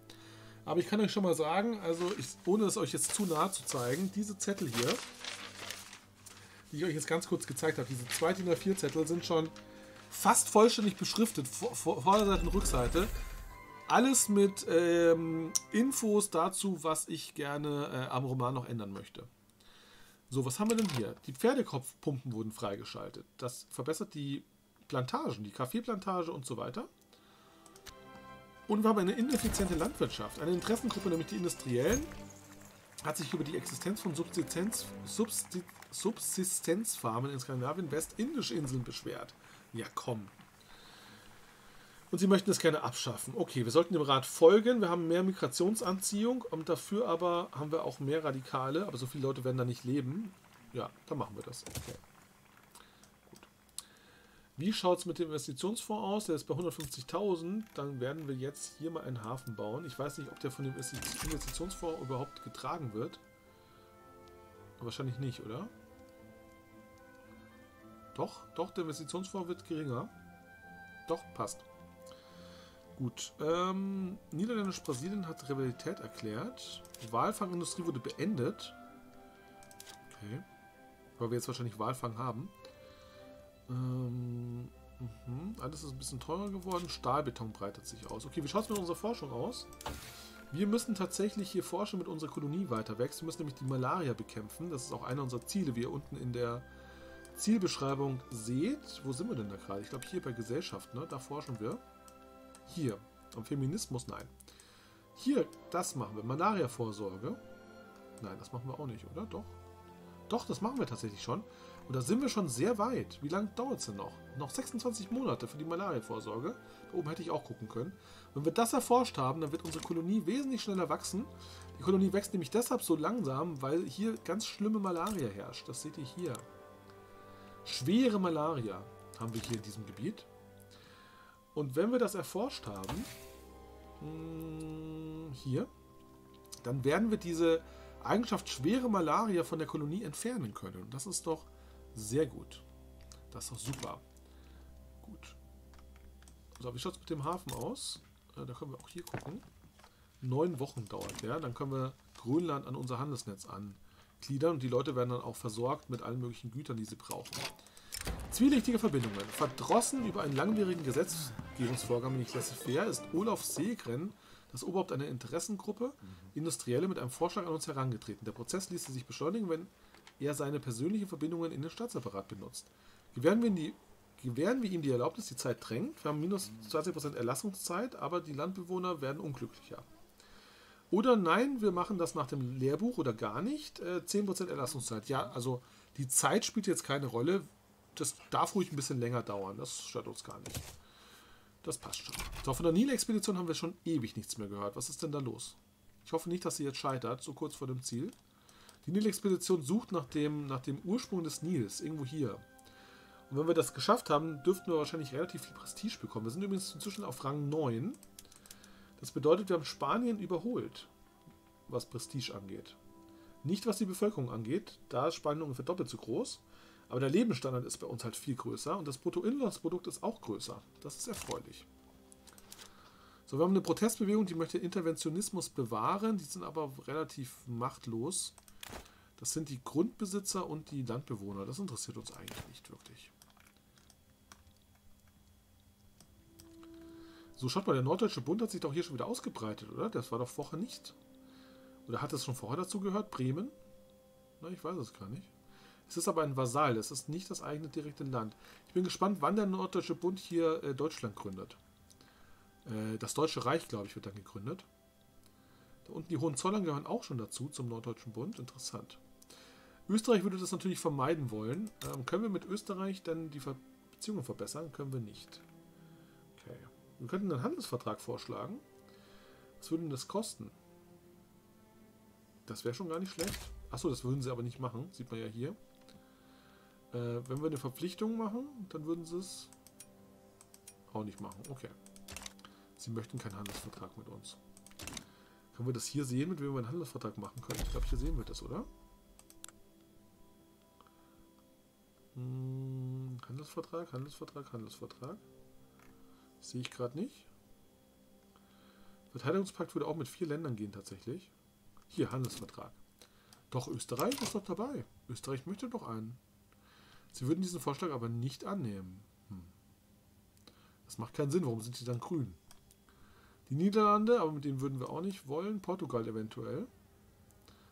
Aber ich kann euch schon mal sagen, also ich, ohne es euch jetzt zu nahe zu zeigen, diese Zettel hier, die ich euch jetzt ganz kurz gezeigt habe, diese zwei DIN A4 Zettel sind schon fast vollständig beschriftet, Vor Vorderseite und Rückseite. Alles mit ähm, Infos dazu, was ich gerne äh, am Roman noch ändern möchte. So, was haben wir denn hier? Die Pferdekopfpumpen wurden freigeschaltet. Das verbessert die Plantagen, die Kaffeeplantage und so weiter. Und wir haben eine ineffiziente Landwirtschaft. Eine Interessengruppe, nämlich die Industriellen, hat sich über die Existenz von Subsistenz, Subsist, Subsistenzfarmen in Skandinavien Westindisch-Inseln beschwert. Ja, komm. Und sie möchten es gerne abschaffen. Okay, wir sollten dem Rat folgen. Wir haben mehr Migrationsanziehung und dafür aber haben wir auch mehr Radikale. Aber so viele Leute werden da nicht leben. Ja, dann machen wir das. Okay. Wie schaut es mit dem Investitionsfonds aus? Der ist bei 150.000. Dann werden wir jetzt hier mal einen Hafen bauen. Ich weiß nicht, ob der von dem Investitionsfonds überhaupt getragen wird. Wahrscheinlich nicht, oder? Doch, doch, der Investitionsfonds wird geringer. Doch, passt. Gut. Ähm, Niederländisch-Brasilien hat Rivalität erklärt. Walfangindustrie wurde beendet. Okay. Weil wir jetzt wahrscheinlich Walfang haben. Ähm, mh. Alles ist ein bisschen teurer geworden. Stahlbeton breitet sich aus. Okay, wie schaut es mit unserer Forschung aus? Wir müssen tatsächlich hier forschen mit unserer Kolonie weiter weg. Wir müssen nämlich die Malaria bekämpfen. Das ist auch einer unserer Ziele, wie ihr unten in der Zielbeschreibung seht. Wo sind wir denn da gerade? Ich glaube hier bei Gesellschaft, ne? Da forschen wir. Hier. Am Feminismus? Nein. Hier, das machen wir. Malaria-Vorsorge. Nein, das machen wir auch nicht, oder? Doch. Doch, das machen wir tatsächlich schon. Und da sind wir schon sehr weit. Wie lange dauert es denn noch? Noch 26 Monate für die Malaria-Vorsorge. Da oben hätte ich auch gucken können. Wenn wir das erforscht haben, dann wird unsere Kolonie wesentlich schneller wachsen. Die Kolonie wächst nämlich deshalb so langsam, weil hier ganz schlimme Malaria herrscht. Das seht ihr hier. Schwere Malaria haben wir hier in diesem Gebiet. Und wenn wir das erforscht haben, hm, hier, dann werden wir diese Eigenschaft schwere Malaria von der Kolonie entfernen können. Und das ist doch sehr gut. Das ist doch super. Gut. So, wie schaut es mit dem Hafen aus? Da können wir auch hier gucken. Neun Wochen dauert der. Dann können wir Grönland an unser Handelsnetz angliedern und die Leute werden dann auch versorgt mit allen möglichen Gütern, die sie brauchen. Zwielichtige Verbindungen. Verdrossen über einen langwierigen Gesetzgebungsvorgang, nämlich laissez-faire, ist Olaf Seegren, das Oberhaupt einer Interessengruppe, Industrielle, mit einem Vorschlag an uns herangetreten. Der Prozess ließe sich beschleunigen, wenn er seine persönlichen Verbindungen in den Staatsapparat benutzt. Gewähren wir, die, gewähren wir ihm die Erlaubnis, die Zeit drängt. Wir haben minus 20% Erlassungszeit, aber die Landbewohner werden unglücklicher. Oder nein, wir machen das nach dem Lehrbuch oder gar nicht. Äh, 10% Erlassungszeit. Ja, also die Zeit spielt jetzt keine Rolle. Das darf ruhig ein bisschen länger dauern. Das stört uns gar nicht. Das passt schon. So, von der Nil-Expedition haben wir schon ewig nichts mehr gehört. Was ist denn da los? Ich hoffe nicht, dass sie jetzt scheitert, so kurz vor dem Ziel. Die Nil-Expedition sucht nach dem, nach dem Ursprung des Nils, irgendwo hier. Und wenn wir das geschafft haben, dürften wir wahrscheinlich relativ viel Prestige bekommen. Wir sind übrigens inzwischen auf Rang 9. Das bedeutet, wir haben Spanien überholt, was Prestige angeht. Nicht was die Bevölkerung angeht, da ist Spanien ungefähr doppelt so groß. Aber der Lebensstandard ist bei uns halt viel größer und das Bruttoinlandsprodukt ist auch größer. Das ist erfreulich. So, wir haben eine Protestbewegung, die möchte Interventionismus bewahren, die sind aber relativ machtlos. Das sind die Grundbesitzer und die Landbewohner. Das interessiert uns eigentlich nicht wirklich. So, schaut mal, der Norddeutsche Bund hat sich doch hier schon wieder ausgebreitet, oder? Das war doch vorher nicht. Oder hat es schon vorher dazu gehört? Bremen? Na, ich weiß es gar nicht. Es ist aber ein Vasall, es ist nicht das eigene direkte Land. Ich bin gespannt, wann der Norddeutsche Bund hier äh, Deutschland gründet. Äh, das Deutsche Reich, glaube ich, wird dann gegründet. Da unten die Hohenzollern gehören auch schon dazu, zum Norddeutschen Bund. Interessant. Österreich würde das natürlich vermeiden wollen. Ähm, können wir mit Österreich dann die Ver Beziehungen verbessern? Können wir nicht. Okay. Wir könnten einen Handelsvertrag vorschlagen. Was würde denn das kosten? Das wäre schon gar nicht schlecht. Achso, das würden sie aber nicht machen. Sieht man ja hier. Äh, wenn wir eine Verpflichtung machen, dann würden sie es auch nicht machen. Okay. Sie möchten keinen Handelsvertrag mit uns. Können wir das hier sehen, mit wem wir einen Handelsvertrag machen können? Ich glaube, hier sehen wir das, oder? Hm, Handelsvertrag, Handelsvertrag, Handelsvertrag. sehe ich gerade nicht. Verteidigungspakt würde auch mit vier Ländern gehen tatsächlich. Hier, Handelsvertrag. Doch, Österreich ist doch dabei. Österreich möchte doch einen. Sie würden diesen Vorschlag aber nicht annehmen. Hm. Das macht keinen Sinn. Warum sind sie dann grün? Die Niederlande, aber mit denen würden wir auch nicht wollen. Portugal eventuell.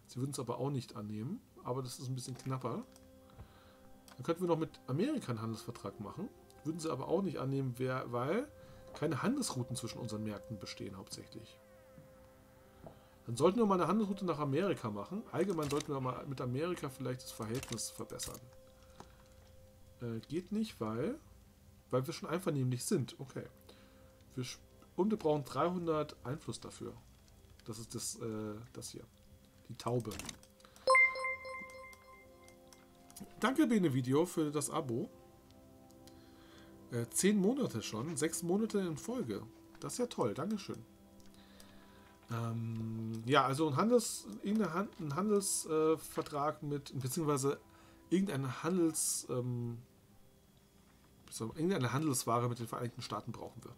Sie würden es aber auch nicht annehmen. Aber das ist ein bisschen knapper. Dann könnten wir noch mit Amerika einen Handelsvertrag machen. Würden sie aber auch nicht annehmen, weil keine Handelsrouten zwischen unseren Märkten bestehen hauptsächlich. Dann sollten wir mal eine Handelsroute nach Amerika machen. Allgemein sollten wir mal mit Amerika vielleicht das Verhältnis verbessern. Äh, geht nicht, weil, weil wir schon einvernehmlich sind. Okay. Wir und wir brauchen 300 Einfluss dafür. Das ist das, äh, das hier. Die Taube. Danke, Bene Video, für das Abo. Äh, zehn Monate schon. Sechs Monate in Folge. Das ist ja toll. Dankeschön. Ähm, ja, also ein, Handels, Handelsvertrag mit, beziehungsweise irgendein Handels, ähm, irgendeine Handelsware mit den Vereinigten Staaten brauchen wir.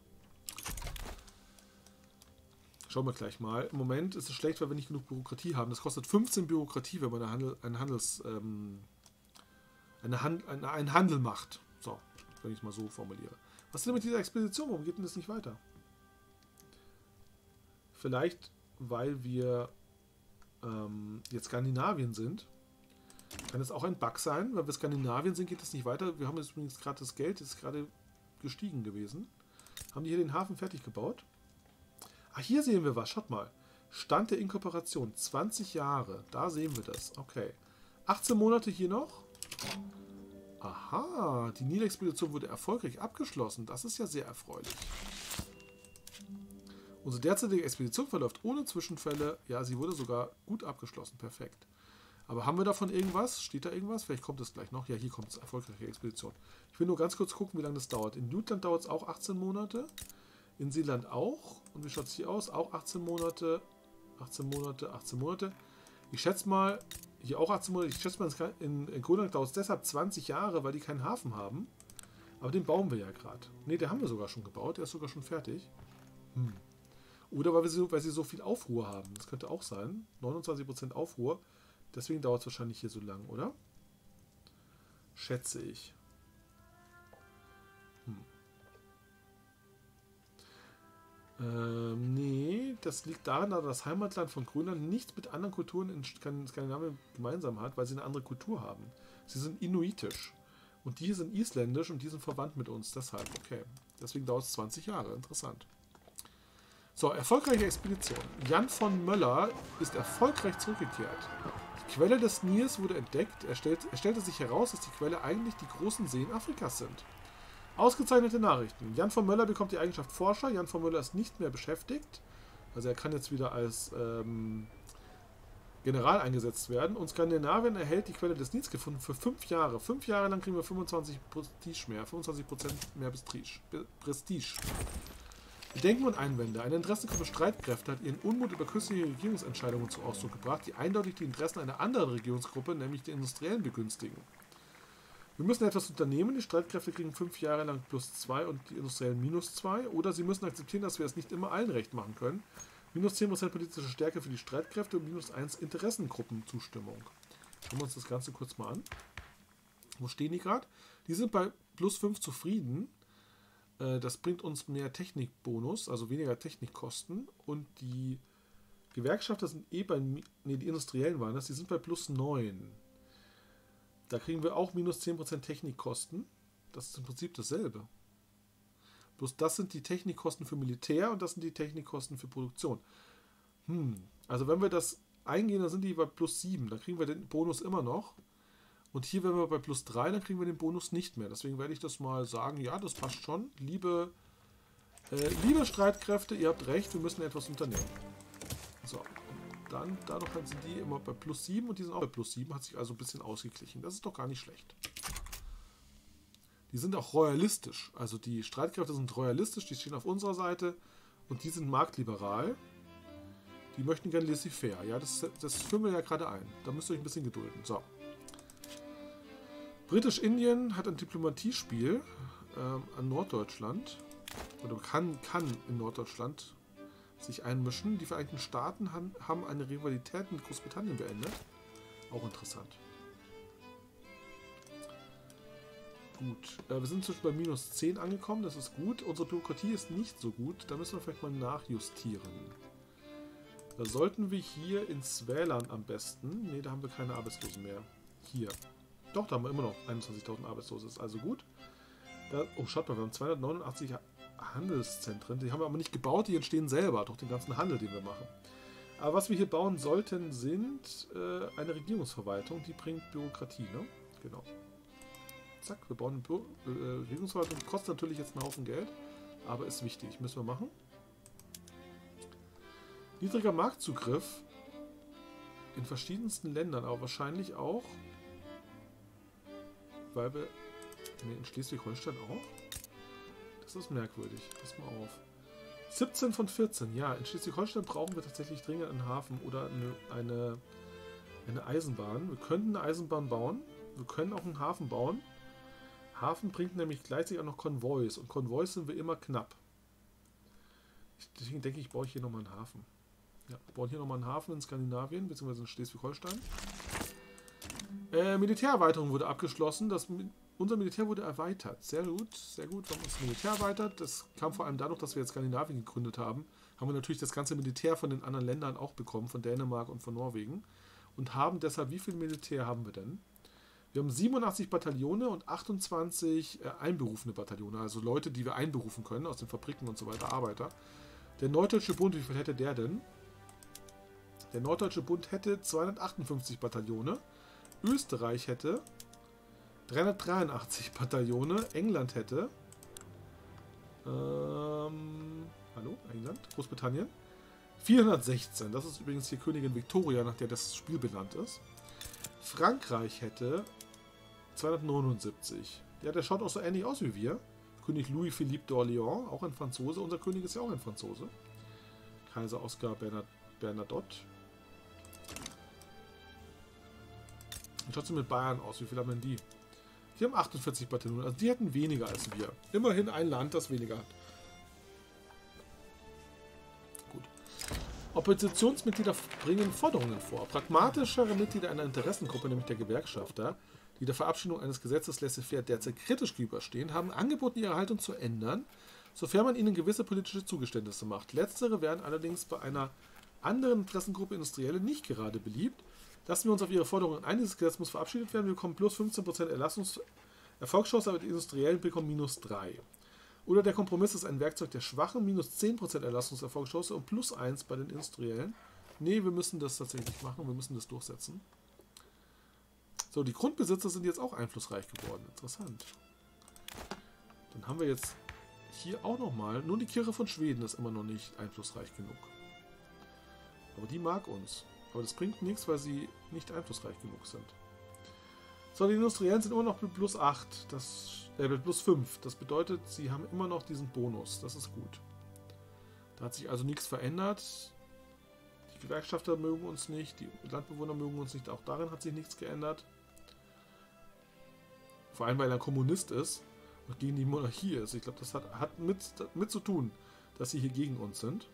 Schauen wir gleich mal. Im Moment ist es schlecht, weil wir nicht genug Bürokratie haben. Das kostet 15 Bürokratie, wenn man eine Handel, einen, Handels, ähm, eine Hand, eine, einen Handel macht. So, wenn ich es mal so formuliere. Was ist denn mit dieser Expedition? Warum geht denn das nicht weiter? Vielleicht, weil wir ähm, jetzt Skandinavien sind. Kann es auch ein Bug sein? Weil wir Skandinavien sind, geht es nicht weiter. Wir haben jetzt übrigens gerade das Geld, ist gerade gestiegen gewesen. Haben die hier den Hafen fertig gebaut? Ah, hier sehen wir was. Schaut mal. Stand der Inkorporation. 20 Jahre. Da sehen wir das. Okay. 18 Monate hier noch. Aha. Die Nilexpedition wurde erfolgreich abgeschlossen. Das ist ja sehr erfreulich. Unsere derzeitige Expedition verläuft ohne Zwischenfälle. Ja, sie wurde sogar gut abgeschlossen. Perfekt. Aber haben wir davon irgendwas? Steht da irgendwas? Vielleicht kommt es gleich noch. Ja, hier kommt es. Erfolgreiche Expedition. Ich will nur ganz kurz gucken, wie lange das dauert. In Newtland dauert es auch 18 Monate. In Seeland auch. Und wie schaut es hier aus? Auch 18 Monate. 18 Monate, 18 Monate. Ich schätze mal, hier auch 18 Monate. Ich schätze mal, in, in Grönland dauert es deshalb 20 Jahre, weil die keinen Hafen haben. Aber den bauen wir ja gerade. Ne, den haben wir sogar schon gebaut. Der ist sogar schon fertig. Hm. Oder weil, wir so, weil sie so viel Aufruhr haben. Das könnte auch sein. 29% Aufruhr. Deswegen dauert es wahrscheinlich hier so lang, oder? Schätze ich. Ähm, nee, das liegt daran, dass das Heimatland von Grönland nichts mit anderen Kulturen in Skandinavien gemeinsam hat, weil sie eine andere Kultur haben. Sie sind inuitisch. Und die sind isländisch und die sind verwandt mit uns. Deshalb, okay. Deswegen dauert es 20 Jahre. Interessant. So, erfolgreiche Expedition. Jan von Möller ist erfolgreich zurückgekehrt. Quelle des Nils wurde entdeckt. Er, stellt, er stellte sich heraus, dass die Quelle eigentlich die großen Seen Afrikas sind. Ausgezeichnete Nachrichten. Jan von Möller bekommt die Eigenschaft Forscher. Jan von Möller ist nicht mehr beschäftigt. Also er kann jetzt wieder als ähm, General eingesetzt werden. Und Skandinavien erhält die Quelle des Nils gefunden für fünf Jahre. Fünf Jahre lang kriegen wir 25 Prestige mehr. 25% mehr Prestige. Bedenken und Einwände. Eine Interessengruppe Streitkräfte hat ihren Unmut über künstliche Regierungsentscheidungen zu Ausdruck gebracht, die eindeutig die Interessen einer anderen Regierungsgruppe, nämlich der Industriellen, begünstigen. Wir müssen etwas unternehmen. Die Streitkräfte kriegen fünf Jahre lang plus zwei und die Industriellen minus zwei. Oder sie müssen akzeptieren, dass wir es nicht immer allen recht machen können. Minus 10% politische Stärke für die Streitkräfte und minus 1 Interessengruppenzustimmung. Schauen wir uns das Ganze kurz mal an. Wo stehen die gerade? Die sind bei plus 5 zufrieden. Äh, das bringt uns mehr Technikbonus, also weniger Technikkosten. Und die Gewerkschafter sind eh bei, nee, die Industriellen waren das, die sind bei plus 9. Da kriegen wir auch minus 10% Technikkosten. Das ist im Prinzip dasselbe. Bloß das sind die Technikkosten für Militär und das sind die Technikkosten für Produktion. Hm, also wenn wir das eingehen, dann sind die bei plus 7. Dann kriegen wir den Bonus immer noch. Und hier, wenn wir bei plus 3, dann kriegen wir den Bonus nicht mehr. Deswegen werde ich das mal sagen, ja, das passt schon. Liebe, äh, liebe Streitkräfte, ihr habt recht, wir müssen etwas unternehmen. So, dann, dadurch sind die immer bei plus 7 und die sind auch bei plus 7, hat sich also ein bisschen ausgeglichen. Das ist doch gar nicht schlecht. Die sind auch royalistisch. Also die Streitkräfte sind royalistisch, die stehen auf unserer Seite und die sind marktliberal. Die möchten gerne laissez-faire. Ja, das, das führen wir ja gerade ein. Da müsst ihr euch ein bisschen gedulden. So. Britisch-Indien hat ein Diplomatiespiel äh, an Norddeutschland. Oder kann, kann in Norddeutschland sich einmischen. Die Vereinigten Staaten han, haben eine Rivalität mit Großbritannien beendet. Auch interessant. Gut, äh, wir sind inzwischen bei minus 10 angekommen, das ist gut. Unsere Bürokratie ist nicht so gut, da müssen wir vielleicht mal nachjustieren. Da sollten wir hier ins WLAN am besten. Ne, da haben wir keine Arbeitslosen mehr. Hier. Doch, da haben wir immer noch 21.000 Arbeitslose. Ist also gut. Da, oh, schaut mal, wir haben 289 Handelszentren. Die haben wir aber nicht gebaut, die entstehen selber durch den ganzen Handel, den wir machen. Aber was wir hier bauen sollten, sind äh, eine Regierungsverwaltung, die bringt Bürokratie, ne? Genau. Zack, wir bauen eine äh, Regierungsverwaltung. Kostet natürlich jetzt einen Haufen Geld, aber ist wichtig. Müssen wir machen. Niedriger Marktzugriff in verschiedensten Ländern, aber wahrscheinlich auch, weil wir in Schleswig-Holstein auch. Das ist merkwürdig. Pass mal auf. 17 von 14. Ja, in Schleswig-Holstein brauchen wir tatsächlich dringend einen Hafen oder eine, eine, eine Eisenbahn. Wir könnten eine Eisenbahn bauen. Wir können auch einen Hafen bauen. Hafen bringt nämlich gleichzeitig auch noch Konvois. Und Konvois sind wir immer knapp. Deswegen denke ich, baue ich hier nochmal einen Hafen. Ja, wir bauen hier nochmal einen Hafen in Skandinavien, beziehungsweise in Schleswig-Holstein. Äh, Militärerweiterung wurde abgeschlossen. Das, unser Militär wurde erweitert. Sehr gut, sehr gut. Wir haben uns Militär erweitert. Das kam vor allem dadurch, dass wir jetzt Skandinavien gegründet haben. Haben wir natürlich das ganze Militär von den anderen Ländern auch bekommen, von Dänemark und von Norwegen. Und haben deshalb, wie viel Militär haben wir denn? Wir haben 87 Bataillone und 28 äh, einberufene Bataillone, also Leute, die wir einberufen können aus den Fabriken und so weiter, Arbeiter. Der Norddeutsche Bund, wie viel hätte der denn? Der Norddeutsche Bund hätte 258 Bataillone. Österreich hätte 383 Bataillone. England hätte. Ähm, hallo, England? Großbritannien? 416. Das ist übrigens hier Königin Victoria, nach der das Spiel benannt ist. Frankreich hätte 279. Ja, der schaut auch so ähnlich aus wie wir. König Louis Philippe d'Orléans, auch ein Franzose. Unser König ist ja auch ein Franzose. Kaiser Oscar Bernadotte. Und schaut mit Bayern aus? Wie viel haben denn die? Die haben 48 Bataillone. Also die hätten weniger als wir. Immerhin ein Land, das weniger hat. Gut. Oppositionsmitglieder bringen Forderungen vor. Pragmatischere Mitglieder einer Interessengruppe, nämlich der Gewerkschafter, die der Verabschiedung eines Gesetzes laissez-faire derzeit kritisch gegenüberstehen, haben angeboten, ihre Haltung zu ändern, sofern man ihnen gewisse politische Zugeständnisse macht. Letztere werden allerdings bei einer anderen Interessengruppe Industrielle nicht gerade beliebt, Lassen wir uns auf Ihre Forderungen ein. Dieses Gesetz muss verabschiedet werden. Wir bekommen plus 15% Erlassungs Erfolgschance, aber die Industriellen bekommen minus 3. Oder der Kompromiss ist ein Werkzeug der Schwachen, minus 10% Erlassungserfolgschance und plus 1 bei den Industriellen. Nee, wir müssen das tatsächlich machen. Wir müssen das durchsetzen. So, die Grundbesitzer sind jetzt auch einflussreich geworden. Interessant. Dann haben wir jetzt hier auch nochmal, nur die Kirche von Schweden ist immer noch nicht einflussreich genug. Aber die mag uns. Aber das bringt nichts, weil sie nicht einflussreich genug sind. So, die Industriellen sind immer noch mit plus 8, das, äh, mit plus 5. Das bedeutet, sie haben immer noch diesen Bonus. Das ist gut. Da hat sich also nichts verändert. Die Gewerkschafter mögen uns nicht, die Landbewohner mögen uns nicht. Auch darin hat sich nichts geändert. Vor allem, weil er Kommunist ist und gegen die Monarchie ist. Ich glaube, das hat, hat mit, mit zu tun, dass sie hier gegen uns sind.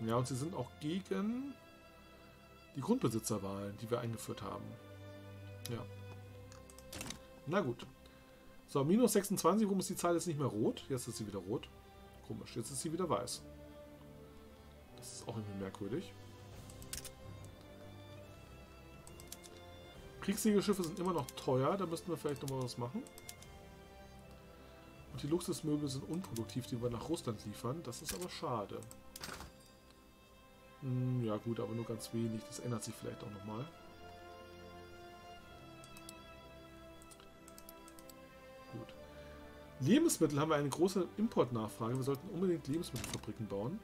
Ja, und sie sind auch gegen die Grundbesitzerwahlen, die wir eingeführt haben. Ja. Na gut. So, minus 26, warum ist die Zahl jetzt nicht mehr rot? Jetzt ist sie wieder rot. Komisch, jetzt ist sie wieder weiß. Das ist auch irgendwie merkwürdig. Kriegssegelschiffe sind immer noch teuer, da müssten wir vielleicht nochmal was machen. Und die Luxusmöbel sind unproduktiv, die wir nach Russland liefern. Das ist aber schade. Hm, ja gut, aber nur ganz wenig. Das ändert sich vielleicht auch nochmal. Gut. Lebensmittel haben wir eine große Importnachfrage. Wir sollten unbedingt Lebensmittelfabriken bauen.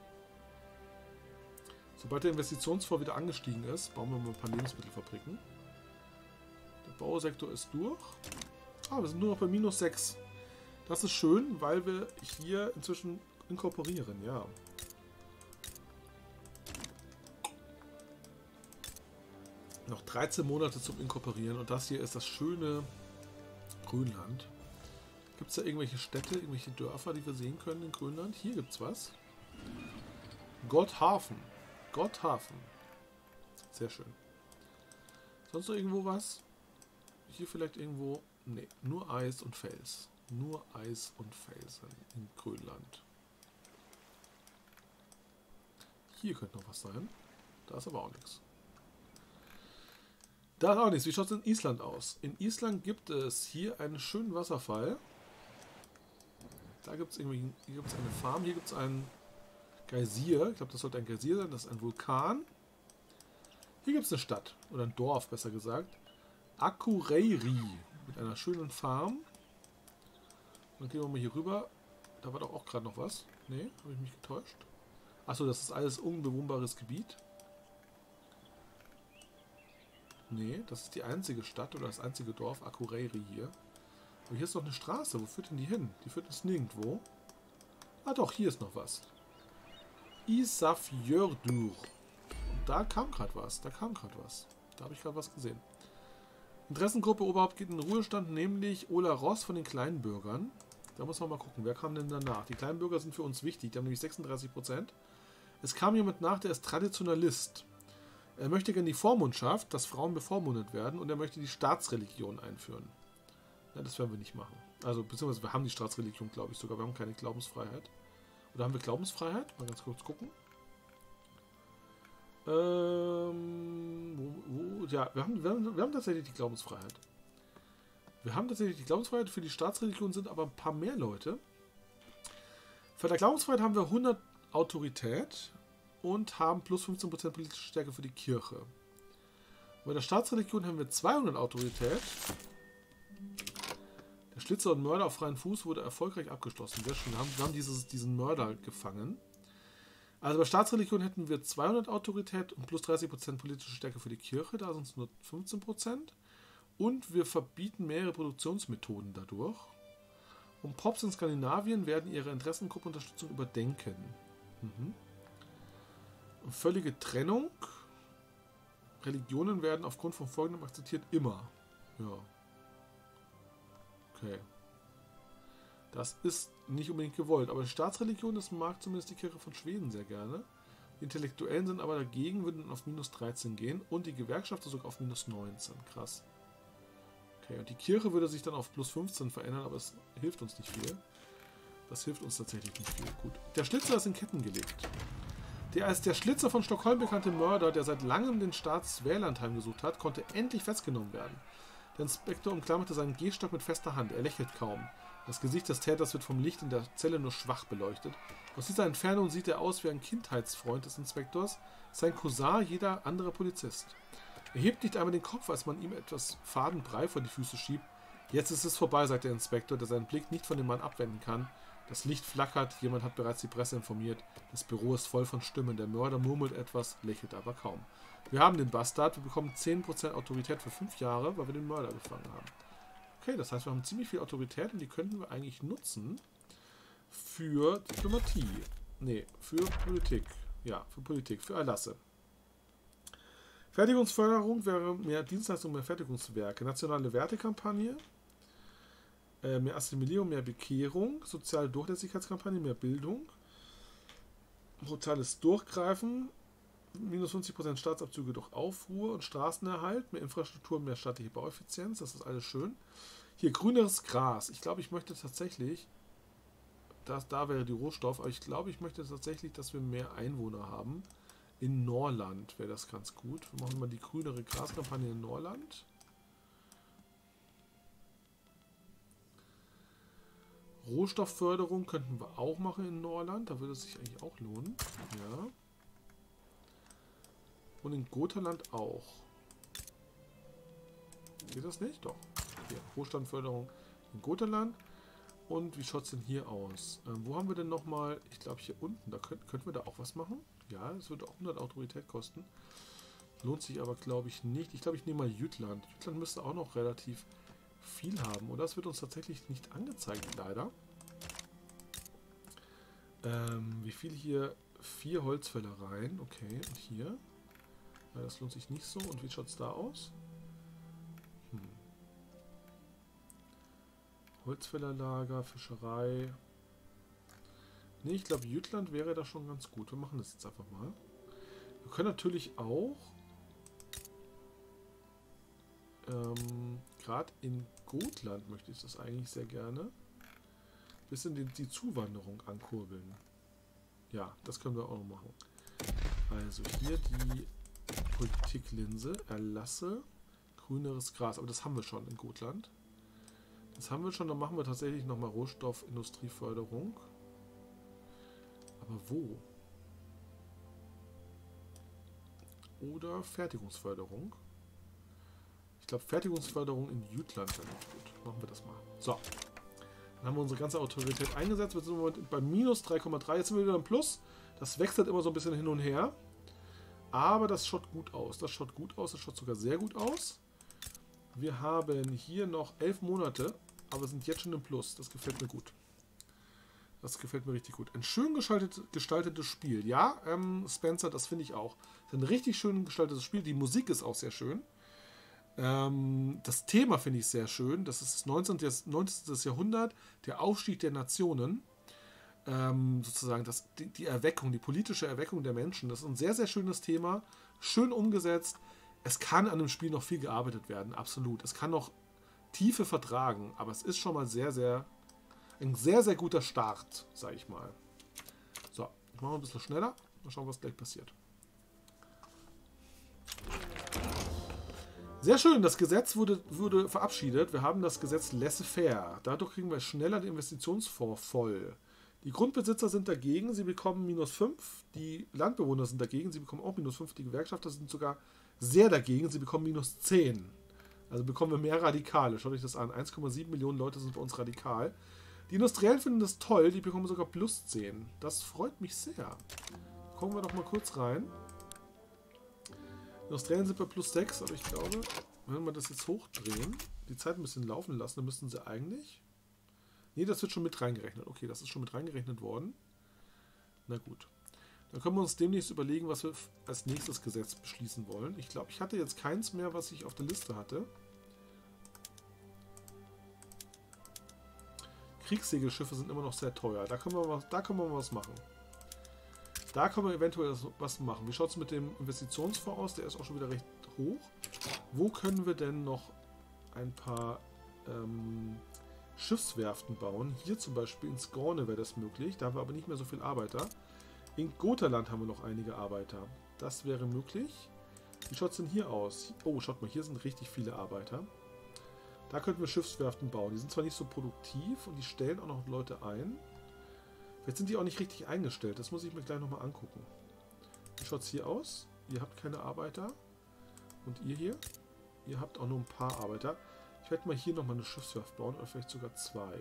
Sobald der Investitionsfonds wieder angestiegen ist, bauen wir mal ein paar Lebensmittelfabriken. Der Bausektor ist durch. Ah, wir sind nur noch bei minus 6. Das ist schön, weil wir hier inzwischen inkorporieren, ja. Noch 13 Monate zum Inkorporieren und das hier ist das schöne Grönland. Gibt es da irgendwelche Städte, irgendwelche Dörfer, die wir sehen können in Grönland? Hier gibt es was. Gotthafen. Gotthafen. Sehr schön. Sonst noch irgendwo was? Hier vielleicht irgendwo... Ne, nur Eis und Fels. Nur Eis und Felsen in Grönland. Hier könnte noch was sein. Da ist aber auch nichts. Da auch nichts. Wie schaut es in Island aus? In Island gibt es hier einen schönen Wasserfall. Da gibt es irgendwie hier gibt's eine Farm. Hier gibt es einen Geysir. Ich glaube, das sollte ein Geysir sein. Das ist ein Vulkan. Hier gibt es eine Stadt. Oder ein Dorf, besser gesagt. Akureyri. Mit einer schönen Farm. Dann gehen wir mal hier rüber. Da war doch auch gerade noch was. Ne, habe ich mich getäuscht. Achso, das ist alles unbewohnbares Gebiet. Ne, das ist die einzige Stadt oder das einzige Dorf, Akureyri hier. Aber hier ist noch eine Straße. Wo führt denn die hin? Die führt ins Nirgendwo. Ah doch, hier ist noch was. Isafjördur. Da kam gerade was. Da kam gerade was. Da habe ich gerade was gesehen. Interessengruppe Oberhaupt geht in den Ruhestand, nämlich Ola Ross von den Kleinbürgern. Da muss man mal gucken, wer kam denn danach? Die Kleinbürger sind für uns wichtig, die haben nämlich 36%. Es kam jemand nach, der ist Traditionalist. Er möchte gerne die Vormundschaft, dass Frauen bevormundet werden und er möchte die Staatsreligion einführen. Ja, das werden wir nicht machen. Also, beziehungsweise wir haben die Staatsreligion, glaube ich sogar. Wir haben keine Glaubensfreiheit. Oder haben wir Glaubensfreiheit? Mal ganz kurz gucken. Ähm, wo, wo, ja, wir haben, wir, haben, wir haben tatsächlich die Glaubensfreiheit. Wir haben tatsächlich die Glaubensfreiheit. Für die Staatsreligion sind aber ein paar mehr Leute. Für der Glaubensfreiheit haben wir 100 Autorität und haben plus 15% politische Stärke für die Kirche. Bei der Staatsreligion haben wir 200 Autorität. Der Schlitzer und Mörder auf freien Fuß wurde erfolgreich abgeschlossen. Wir haben dieses, diesen Mörder gefangen. Also bei Staatsreligion hätten wir 200 Autorität und plus 30% politische Stärke für die Kirche. Da sind es nur 15%. Und wir verbieten mehrere Produktionsmethoden dadurch. Und Pops in Skandinavien werden ihre Interessengruppenunterstützung überdenken. Mhm. Völlige Trennung. Religionen werden aufgrund von folgendem akzeptiert immer. Ja. Okay. Das ist nicht unbedingt gewollt, aber Staatsreligion, das mag zumindest die Kirche von Schweden sehr gerne. Die Intellektuellen sind aber dagegen, würden auf minus 13 gehen und die Gewerkschaft sogar auf minus 19. Krass. Okay, und die Kirche würde sich dann auf plus 15 verändern, aber es hilft uns nicht viel. Das hilft uns tatsächlich nicht viel. Gut. Der Schlitzer ist in Ketten gelegt. Der als der Schlitzer von Stockholm bekannte Mörder, der seit langem den Staatswähland heimgesucht hat, konnte endlich festgenommen werden. Der Inspektor umklammerte seinen Gehstock mit fester Hand. Er lächelt kaum. Das Gesicht des Täters wird vom Licht in der Zelle nur schwach beleuchtet. Aus dieser Entfernung sieht er aus wie ein Kindheitsfreund des Inspektors, sein Cousin jeder andere Polizist. Er hebt nicht einmal den Kopf, als man ihm etwas faden Brei vor die Füße schiebt. Jetzt ist es vorbei, sagt der Inspektor, der seinen Blick nicht von dem Mann abwenden kann. Das Licht flackert, jemand hat bereits die Presse informiert. Das Büro ist voll von Stimmen. Der Mörder murmelt etwas, lächelt aber kaum. Wir haben den Bastard, wir bekommen 10% Autorität für 5 Jahre, weil wir den Mörder gefangen haben. Okay, das heißt, wir haben ziemlich viel Autorität und die könnten wir eigentlich nutzen für Diplomatie. Nee, für Politik. Ja, für Politik, für Erlasse. Fertigungsförderung wäre mehr Dienstleistung, mehr Fertigungswerke. Nationale Wertekampagne. Äh, mehr Assimilierung, mehr Bekehrung. Soziale Durchlässigkeitskampagne, mehr Bildung. Brutales Durchgreifen. Minus 50% Staatsabzüge durch Aufruhr und Straßenerhalt. Mehr Infrastruktur, mehr staatliche Baueffizienz. Das ist alles schön. Hier grüneres Gras. Ich glaube, ich möchte tatsächlich, das, da wäre die Rohstoff, aber ich glaube, ich möchte tatsächlich, dass wir mehr Einwohner haben. In Norland wäre das ganz gut. Wir machen mal die grünere Graskampagne in Norland. Rohstoffförderung könnten wir auch machen in Norland. Da würde es sich eigentlich auch lohnen. Ja. Und in Gothaland auch. Geht das nicht? Doch. Hier, Rohstandförderung in Gothaland. Und wie schaut es denn hier aus? Ähm, wo haben wir denn nochmal? Ich glaube hier unten. Da könnt, könnten wir da auch was machen. Ja, das würde auch 100 Autorität kosten. Lohnt sich aber, glaube ich, nicht. Ich glaube, ich nehme mal Jütland. Jütland müsste auch noch relativ viel haben. Und das wird uns tatsächlich nicht angezeigt, leider. Ähm, wie viel hier? Vier Holzfällereien. Okay, und hier? Ja, das lohnt sich nicht so. Und wie schaut es da aus? Hm. Holzfällerlager, Fischerei. Ne, ich glaube, Jütland wäre da schon ganz gut. Wir machen das jetzt einfach mal. Wir können natürlich auch ähm, gerade in Gotland möchte ich das eigentlich sehr gerne. Bisschen die, die Zuwanderung ankurbeln. Ja, das können wir auch noch machen. Also hier die Politiklinse, Erlasse, grüneres Gras. Aber das haben wir schon in Gotland. Das haben wir schon, dann machen wir tatsächlich nochmal Rohstoffindustrieförderung. Aber wo? Oder Fertigungsförderung. Ich glaube, Fertigungsförderung in Jütland wäre noch gut. Machen wir das mal. So. Dann haben wir unsere ganze Autorität eingesetzt. Wir sind bei minus 3,3. Jetzt sind wir wieder im Plus. Das wechselt immer so ein bisschen hin und her. Aber das schaut gut aus. Das schaut gut aus. Das schaut sogar sehr gut aus. Wir haben hier noch elf Monate, aber sind jetzt schon im Plus. Das gefällt mir gut. Das gefällt mir richtig gut. Ein schön gestaltetes Spiel. Ja, ähm, Spencer, das finde ich auch. Das ist ein richtig schön gestaltetes Spiel. Die Musik ist auch sehr schön. Ähm, das Thema finde ich sehr schön. Das ist das 19. 19. Jahrhundert, der Aufstieg der Nationen. Ähm, sozusagen das, die, die, Erweckung, die politische Erweckung der Menschen. Das ist ein sehr, sehr schönes Thema. Schön umgesetzt. Es kann an dem Spiel noch viel gearbeitet werden, absolut. Es kann noch Tiefe vertragen, aber es ist schon mal sehr, sehr, ein sehr, sehr guter Start, sage ich mal. So, ich mache ein bisschen schneller. Mal schauen, was gleich passiert. Sehr schön, das Gesetz wurde, wurde verabschiedet. Wir haben das Gesetz laissez-faire. Dadurch kriegen wir schneller den Investitionsfonds voll. Die Grundbesitzer sind dagegen, sie bekommen minus 5. Die Landbewohner sind dagegen, sie bekommen auch minus 5. Die Gewerkschafter sind sogar sehr dagegen, sie bekommen minus 10. Also bekommen wir mehr Radikale. Schaut euch das an. 1,7 Millionen Leute sind bei uns radikal. Die Industriellen finden das toll, die bekommen sogar plus 10. Das freut mich sehr. Gucken wir doch mal kurz rein. Die Australien sind bei plus 6, aber ich glaube, wenn wir das jetzt hochdrehen, die Zeit ein bisschen laufen lassen, dann müssten sie eigentlich... Ne, das wird schon mit reingerechnet. Okay, das ist schon mit reingerechnet worden. Na gut. Dann können wir uns demnächst überlegen, was wir als nächstes Gesetz beschließen wollen. Ich glaube, ich hatte jetzt keins mehr, was ich auf der Liste hatte. Kriegssegelschiffe sind immer noch sehr teuer. Da können wir, was, da können wir was machen. Da können wir eventuell was machen. Wie schaut es mit dem Investitionsfonds aus? Der ist auch schon wieder recht hoch. Wo können wir denn noch ein paar ähm, Schiffswerften bauen? Hier zum Beispiel in Skorne wäre das möglich. Da haben wir aber nicht mehr so viele Arbeiter. In Gothaland haben wir noch einige Arbeiter. Das wäre möglich. Wie schaut es denn hier aus? Oh, schaut mal, hier sind richtig viele Arbeiter. Da könnten wir Schiffswerften bauen. Die sind zwar nicht so produktiv und die stellen auch noch Leute ein. Jetzt sind die auch nicht richtig eingestellt. Das muss ich mir gleich nochmal angucken. Wie schaut es hier aus? Ihr habt keine Arbeiter. Und ihr hier? Ihr habt auch nur ein paar Arbeiter. Ich werde mal hier nochmal eine Schiffswerft bauen. Oder vielleicht sogar zwei.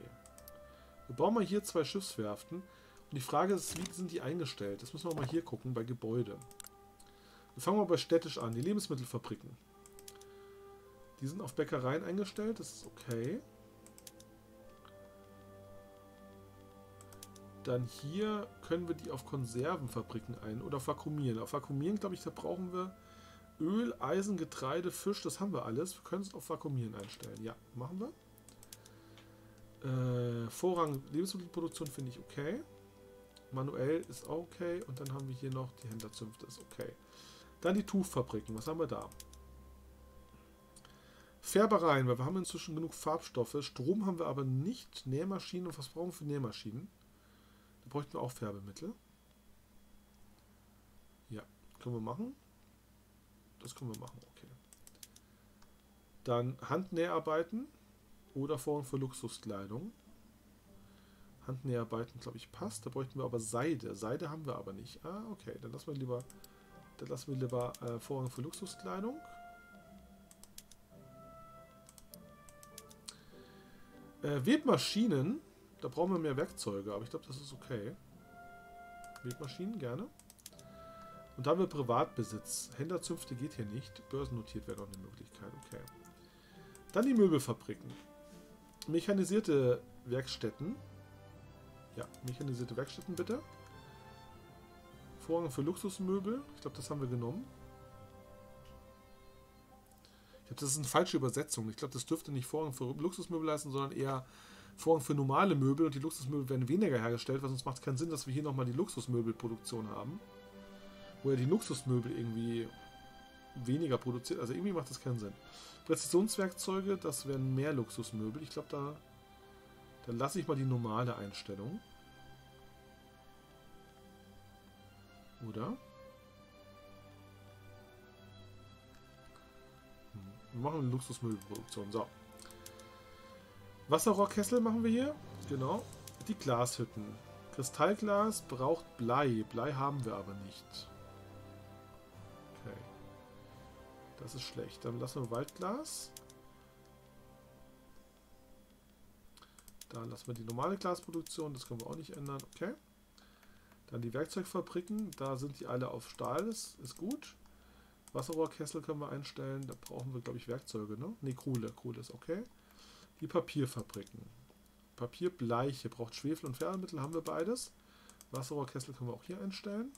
Wir bauen mal hier zwei Schiffswerften. Und die Frage ist, wie sind die eingestellt? Das müssen wir mal hier gucken, bei Gebäude. Wir fangen mal bei städtisch an. Die Lebensmittelfabriken. Die sind auf Bäckereien eingestellt. Das ist okay. Dann hier können wir die auf Konservenfabriken ein oder auf Vakuumieren. Auf Vakuumieren, glaube ich, da brauchen wir Öl, Eisen, Getreide, Fisch, das haben wir alles. Wir können es auf Vakuumieren einstellen. Ja, machen wir. Äh, Vorrang Lebensmittelproduktion finde ich okay. Manuell ist auch okay. Und dann haben wir hier noch die Händlerzünfte, ist okay. Dann die Tuchfabriken. Was haben wir da? Färbereien, weil wir haben inzwischen genug Farbstoffe. Strom haben wir aber nicht. Nähmaschinen. Und was brauchen wir für Nähmaschinen? Da bräuchten wir auch Färbemittel. Ja, können wir machen. Das können wir machen, okay. Dann Handnäharbeiten oder Formen für Luxuskleidung. Handnäharbeiten, glaube ich, passt. Da bräuchten wir aber Seide. Seide haben wir aber nicht. Ah, okay. Dann lassen wir lieber, dann lassen wir lieber äh, Vorrang für Luxuskleidung. Äh, Webmaschinen. Da brauchen wir mehr Werkzeuge, aber ich glaube, das ist okay. Webmaschinen, gerne. Und da haben wir Privatbesitz. Händlerzünfte geht hier nicht. Börsennotiert wäre noch eine Möglichkeit. Okay. Dann die Möbelfabriken. Mechanisierte Werkstätten. Ja, mechanisierte Werkstätten bitte. Vorrang für Luxusmöbel. Ich glaube, das haben wir genommen. Ich glaube, das ist eine falsche Übersetzung. Ich glaube, das dürfte nicht Vorrang für Luxusmöbel leisten, sondern eher Vorrang für normale Möbel. Und die Luxusmöbel werden weniger hergestellt, weil sonst macht es keinen Sinn, dass wir hier nochmal die Luxusmöbelproduktion haben. Wo ja die Luxusmöbel irgendwie weniger produziert. Also irgendwie macht das keinen Sinn. Präzisionswerkzeuge, das wären mehr Luxusmöbel. Ich glaube, da, da lasse ich mal die normale Einstellung. Oder? Hm, wir machen eine Luxusmöbelproduktion. So. Wasserrohrkessel machen wir hier. Genau. Die Glashütten. Kristallglas braucht Blei. Blei haben wir aber nicht. Okay. Das ist schlecht. Dann lassen wir Waldglas. Da lassen wir die normale Glasproduktion. Das können wir auch nicht ändern. Okay. Dann die Werkzeugfabriken. Da sind die alle auf Stahl. Das ist gut. Wasserrohrkessel können wir einstellen. Da brauchen wir, glaube ich, Werkzeuge. Ne, ne Kohle. Kohle ist okay. Die Papierfabriken. Papierbleiche braucht Schwefel und Färbemittel. Haben wir beides. Wasserrohrkessel können wir auch hier einstellen.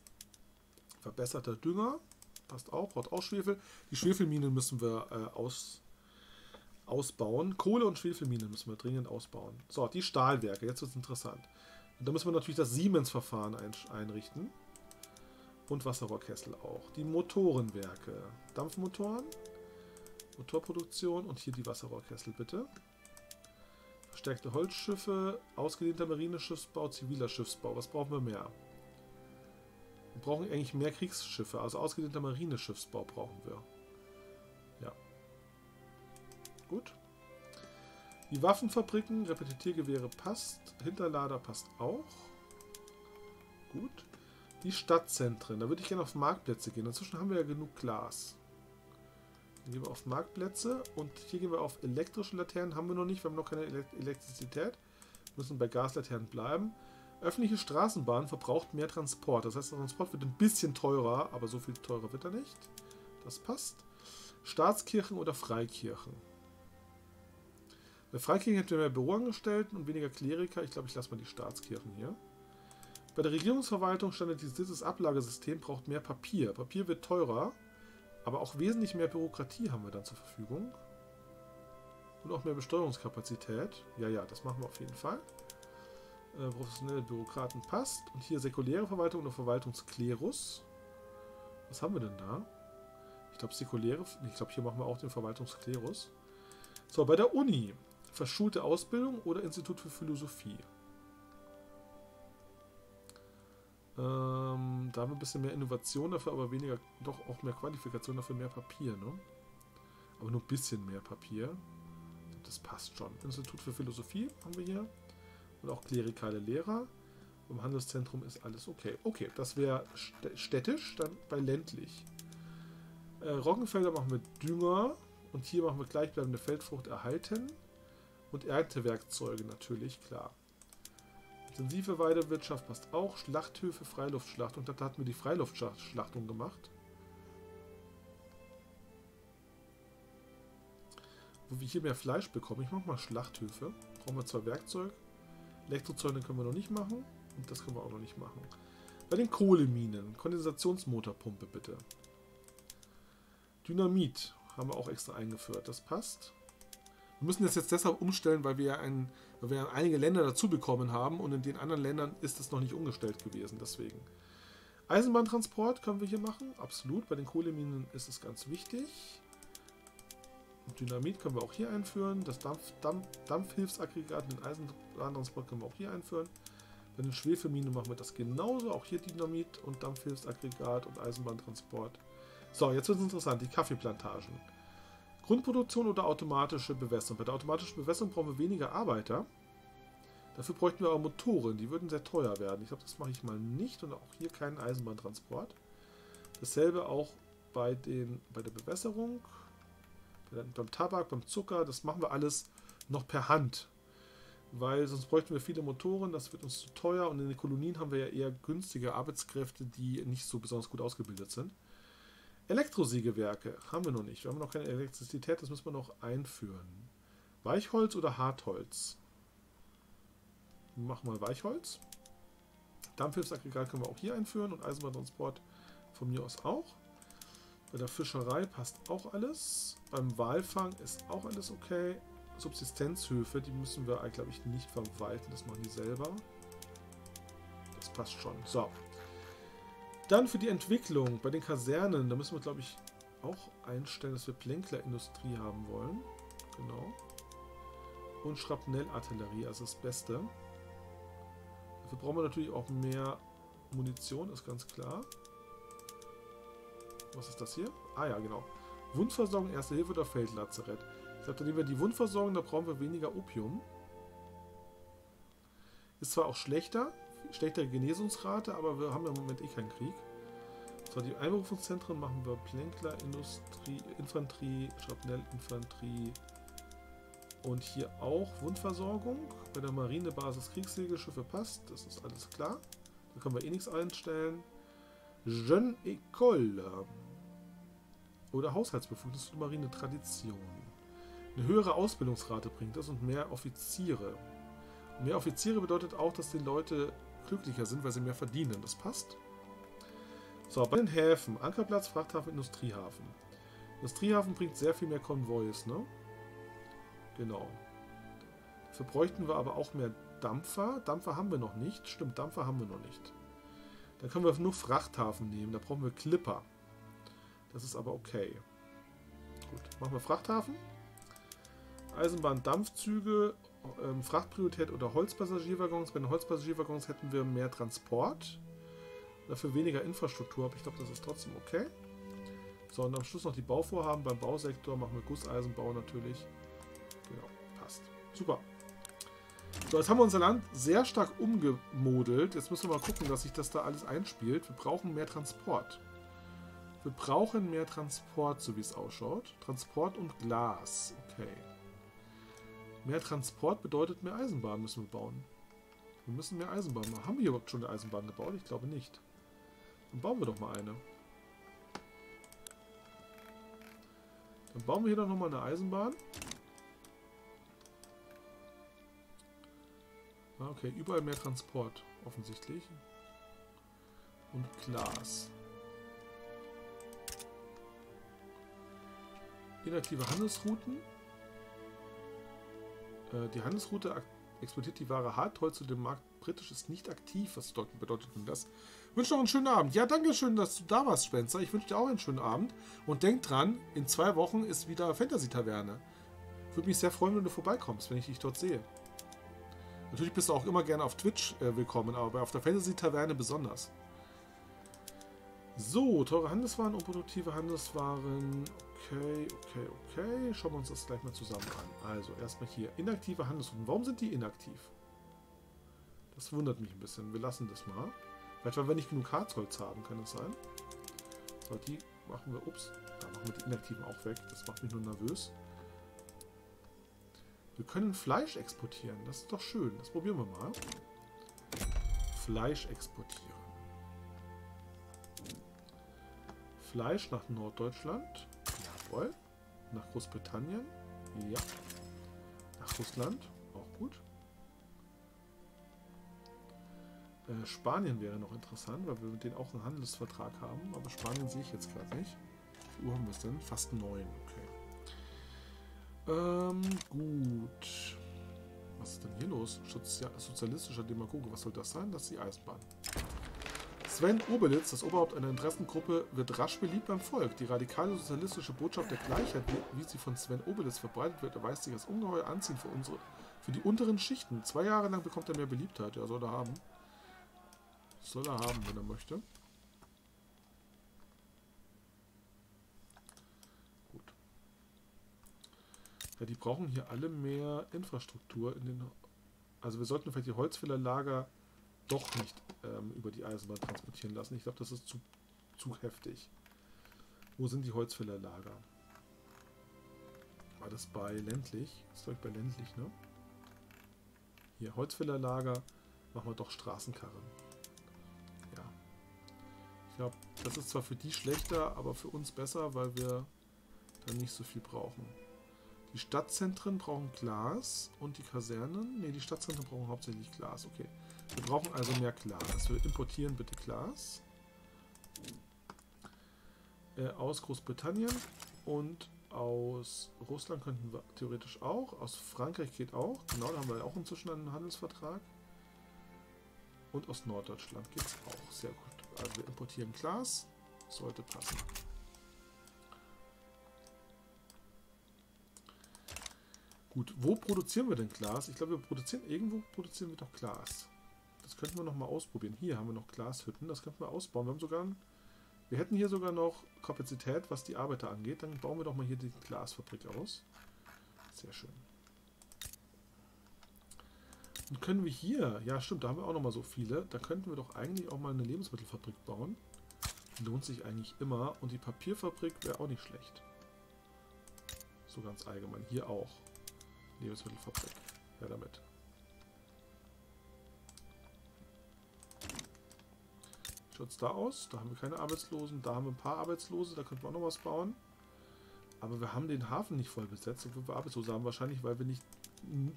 Verbesserter Dünger. Passt auch, braucht auch Schwefel. Die Schwefelminen müssen wir äh, aus, ausbauen. Kohle- und Schwefelminen müssen wir dringend ausbauen. So, die Stahlwerke, jetzt wird es interessant. Und da müssen wir natürlich das Siemens-Verfahren ein, einrichten. Und Wasserrohrkessel auch. Die Motorenwerke. Dampfmotoren, Motorproduktion und hier die Wasserrohrkessel bitte. Verstärkte Holzschiffe, ausgedehnter Marineschiffsbau, ziviler Schiffsbau. Was brauchen wir mehr? Wir brauchen eigentlich mehr Kriegsschiffe, also ausgedehnter Marineschiffsbau brauchen wir. Ja. Gut. Die Waffenfabriken, Repetitiergewehre passt, Hinterlader passt auch. Gut. Die Stadtzentren, da würde ich gerne auf Marktplätze gehen. Inzwischen haben wir ja genug Glas. Dann gehen wir auf Marktplätze und hier gehen wir auf elektrische Laternen. Haben wir noch nicht, wir haben noch keine Elektrizität. Müssen bei Gaslaternen bleiben. Öffentliche Straßenbahn verbraucht mehr Transport. Das heißt, der Transport wird ein bisschen teurer, aber so viel teurer wird er nicht. Das passt. Staatskirchen oder Freikirchen. Bei Freikirchen hätten wir mehr Büroangestellten und weniger Kleriker. Ich glaube, ich lasse mal die Staatskirchen hier. Bei der Regierungsverwaltung standardisiertes Ablagesystem braucht mehr Papier. Papier wird teurer, aber auch wesentlich mehr Bürokratie haben wir dann zur Verfügung. Und auch mehr Besteuerungskapazität. Ja, ja, das machen wir auf jeden Fall äh, professionelle Bürokraten passt. Und hier säkuläre Verwaltung oder Verwaltungsklerus. Was haben wir denn da? Ich glaube, säkuläre. Ich glaube, hier machen wir auch den Verwaltungsklerus. So, bei der Uni. Verschulte Ausbildung oder Institut für Philosophie. Ähm, da haben wir ein bisschen mehr Innovation dafür, aber weniger, doch auch mehr Qualifikation dafür, mehr Papier, ne? Aber nur ein bisschen mehr Papier. Das passt schon. Institut für Philosophie haben wir hier und auch klerikale Lehrer. Im Handelszentrum ist alles okay. Okay, das wäre städtisch, dann bei ländlich. Äh, Roggenfelder machen wir Dünger und hier machen wir gleichbleibende Feldfrucht erhalten und Erntewerkzeuge natürlich, klar. Intensive Weidewirtschaft passt auch. Schlachthöfe, Freiluftschlacht. Und da hatten wir die Freiluftschlachtung gemacht. Wo wir hier mehr Fleisch bekommen. Ich mache mal Schlachthöfe. Brauchen wir zwar Werkzeug. Elektrozäune können wir noch nicht machen. Und das können wir auch noch nicht machen. Bei den Kohleminen. Kondensationsmotorpumpe bitte. Dynamit haben wir auch extra eingeführt. Das passt. Wir müssen das jetzt deshalb umstellen, weil wir, ein, weil wir einige Länder dazu bekommen haben und in den anderen Ländern ist es noch nicht umgestellt gewesen. Deswegen. Eisenbahntransport können wir hier machen. Absolut. Bei den Kohleminen ist es ganz wichtig. Dynamit können wir auch hier einführen. Das Dampf, Dampf, Dampfhilfsaggregat, den Eisenbahntransport können wir auch hier einführen. Bei den Schwefelminen machen wir das genauso. Auch hier Dynamit und Dampfhilfsaggregat und Eisenbahntransport. So, jetzt wird es interessant. Die Kaffeeplantagen. Grundproduktion oder automatische Bewässerung. Bei der automatischen Bewässerung brauchen wir weniger Arbeiter. Dafür bräuchten wir aber Motoren, die würden sehr teuer werden. Ich glaube, das mache ich mal nicht und auch hier keinen Eisenbahntransport. Dasselbe auch bei, den, bei der Bewässerung, beim Tabak, beim Zucker, das machen wir alles noch per Hand. Weil sonst bräuchten wir viele Motoren, das wird uns zu teuer und in den Kolonien haben wir ja eher günstige Arbeitskräfte, die nicht so besonders gut ausgebildet sind. Elektrosägewerke haben wir noch nicht. Wir haben noch keine Elektrizität, das müssen wir noch einführen. Weichholz oder Hartholz? Wir machen mal Weichholz. Dampfhilfsaggregat können wir auch hier einführen und Eisenbahntransport von mir aus auch. Bei der Fischerei passt auch alles. Beim Walfang ist auch alles okay. Subsistenzhöfe, die müssen wir, glaube ich, nicht verwalten. Das machen die selber. Das passt schon. So. Dann für die Entwicklung bei den Kasernen, da müssen wir, glaube ich, auch einstellen, dass wir Plänklerindustrie haben wollen. Genau. Und Schrapnellartillerie, also das Beste. Dafür brauchen wir natürlich auch mehr Munition, ist ganz klar. Was ist das hier? Ah ja, genau. Wundversorgung, Erste Hilfe oder Feldlazarett. Ich glaube, da nehmen wir die Wundversorgung, da brauchen wir weniger Opium. Ist zwar auch schlechter, schlechtere Genesungsrate, aber wir haben im Moment eh keinen Krieg. So, die Einberufungszentren machen wir Plänkler, Industrie, Infanterie, Schrapnellinfanterie und hier auch Wundversorgung. Bei der Marinebasis Kriegssegelschiffe passt, das ist alles klar. Da können wir eh nichts einstellen. Jeune École oder Haushaltsbefugnis und Marine Tradition. Eine höhere Ausbildungsrate bringt das und mehr Offiziere. mehr Offiziere bedeutet auch, dass die Leute glücklicher sind, weil sie mehr verdienen. Das passt. So, bei den Häfen. Ankerplatz, Frachthafen, Industriehafen. Industriehafen bringt sehr viel mehr Konvois, ne? Genau. Dafür bräuchten wir aber auch mehr Dampfer. Dampfer haben wir noch nicht. Stimmt, Dampfer haben wir noch nicht. Dann können wir nur Frachthafen nehmen. Da brauchen wir Clipper. Das ist aber okay. Gut, machen wir Frachthafen. Eisenbahn, Dampfzüge, ähm, Frachtpriorität oder Holzpassagierwaggons. Bei den Holzpassagierwaggons hätten wir mehr Transport. Dafür weniger Infrastruktur, aber ich glaube, das ist trotzdem okay. So, und am Schluss noch die Bauvorhaben. Beim Bausektor machen wir Gusseisenbau natürlich. Genau, passt. Super. So, jetzt haben wir unser Land sehr stark umgemodelt. Jetzt müssen wir mal gucken, dass sich das da alles einspielt. Wir brauchen mehr Transport. Wir brauchen mehr Transport, so wie es ausschaut. Transport und Glas. Okay. Mehr Transport bedeutet mehr Eisenbahn müssen wir bauen. Wir müssen mehr Eisenbahn machen. Haben wir überhaupt schon eine Eisenbahn gebaut? Ich glaube nicht. Dann bauen wir doch mal eine. Dann bauen wir hier doch nochmal eine Eisenbahn. Ah, okay, überall mehr Transport, offensichtlich. Und Glas. Inaktive Handelsrouten. Äh, die Handelsroute exportiert die Ware Hartholz zu dem Markt britisch ist nicht aktiv. Was bedeutet denn das? Wünsche noch einen schönen Abend. Ja, danke schön, dass du da warst, Spencer. Ich wünsche dir auch einen schönen Abend. Und denk dran, in zwei Wochen ist wieder Fantasy-Taverne. Würde mich sehr freuen, wenn du vorbeikommst, wenn ich dich dort sehe. Natürlich bist du auch immer gerne auf Twitch äh, willkommen, aber auf der Fantasy-Taverne besonders. So, teure Handelswaren, unproduktive Handelswaren. Okay, okay, okay. Schauen wir uns das gleich mal zusammen an. Also, erstmal hier. Inaktive Handelsrouten. Warum sind die inaktiv? Das wundert mich ein bisschen. Wir lassen das mal. Vielleicht, weil wir nicht genug Harzholz haben, kann das sein? So, die machen wir... Ups, da machen wir die inaktiven auch weg. Das macht mich nur nervös. Wir können Fleisch exportieren. Das ist doch schön. Das probieren wir mal. Fleisch exportieren. Fleisch nach Norddeutschland. Jawohl. Nach Großbritannien. Ja. Nach Russland. Auch gut. Äh, Spanien wäre noch interessant, weil wir mit denen auch einen Handelsvertrag haben. Aber Spanien sehe ich jetzt gerade nicht. Wie Uhr haben wir es denn? Fast neun. Okay. Ähm, gut. Was ist denn hier los? Sozialistischer Demagoge. Was soll das sein? Das ist die Eisenbahn. Sven Obelitz, das Oberhaupt einer Interessengruppe, wird rasch beliebt beim Volk. Die radikale sozialistische Botschaft der Gleichheit, wie, sie von Sven Obelitz verbreitet wird, erweist sich als ungeheuer Anziehen für, unsere, für die unteren Schichten. Zwei Jahre lang bekommt er mehr Beliebtheit. Ja, soll er haben. Soll er haben, wenn er möchte. Ja, die brauchen hier alle mehr Infrastruktur in den Also wir sollten vielleicht die Holzfällerlager doch nicht ähm, über die Eisenbahn transportieren lassen. Ich glaube, das ist zu, zu heftig. Wo sind die Holzfällerlager? War das bei ländlich? Das ist glaube bei ländlich, ne? Hier, Holzfällerlager. Machen wir doch Straßenkarren. Ja. Ich glaube, das ist zwar für die schlechter, aber für uns besser, weil wir dann nicht so viel brauchen. Die Stadtzentren brauchen Glas und die Kasernen. Ne, die Stadtzentren brauchen hauptsächlich Glas. Okay. Wir brauchen also mehr Glas. Wir importieren bitte Glas. Äh, aus Großbritannien und aus Russland könnten wir theoretisch auch. Aus Frankreich geht auch. Genau, da haben wir auch inzwischen einen Handelsvertrag. Und aus Norddeutschland geht es auch. Sehr gut. Also wir importieren Glas. Sollte passen. Gut, wo produzieren wir denn Glas? Ich glaube, wir produzieren irgendwo produzieren wir doch Glas. Das könnten wir noch mal ausprobieren. Hier haben wir noch Glashütten, das könnten wir ausbauen. Wir haben sogar, wir hätten hier sogar noch Kapazität, was die Arbeiter angeht. Dann bauen wir doch mal hier die Glasfabrik aus. Sehr schön. Und können wir hier, ja stimmt, da haben wir auch noch mal so viele. Da könnten wir doch eigentlich auch mal eine Lebensmittelfabrik bauen. lohnt sich eigentlich immer. Und die Papierfabrik wäre auch nicht schlecht. So ganz allgemein. Hier auch. Lebensmittelfabrik. Ja, damit. Schaut es da aus? Da haben wir keine Arbeitslosen. Da haben wir ein paar Arbeitslose. Da könnten wir auch noch was bauen. Aber wir haben den Hafen nicht voll besetzt, obwohl wir Arbeitslose haben. Wahrscheinlich, weil wir nicht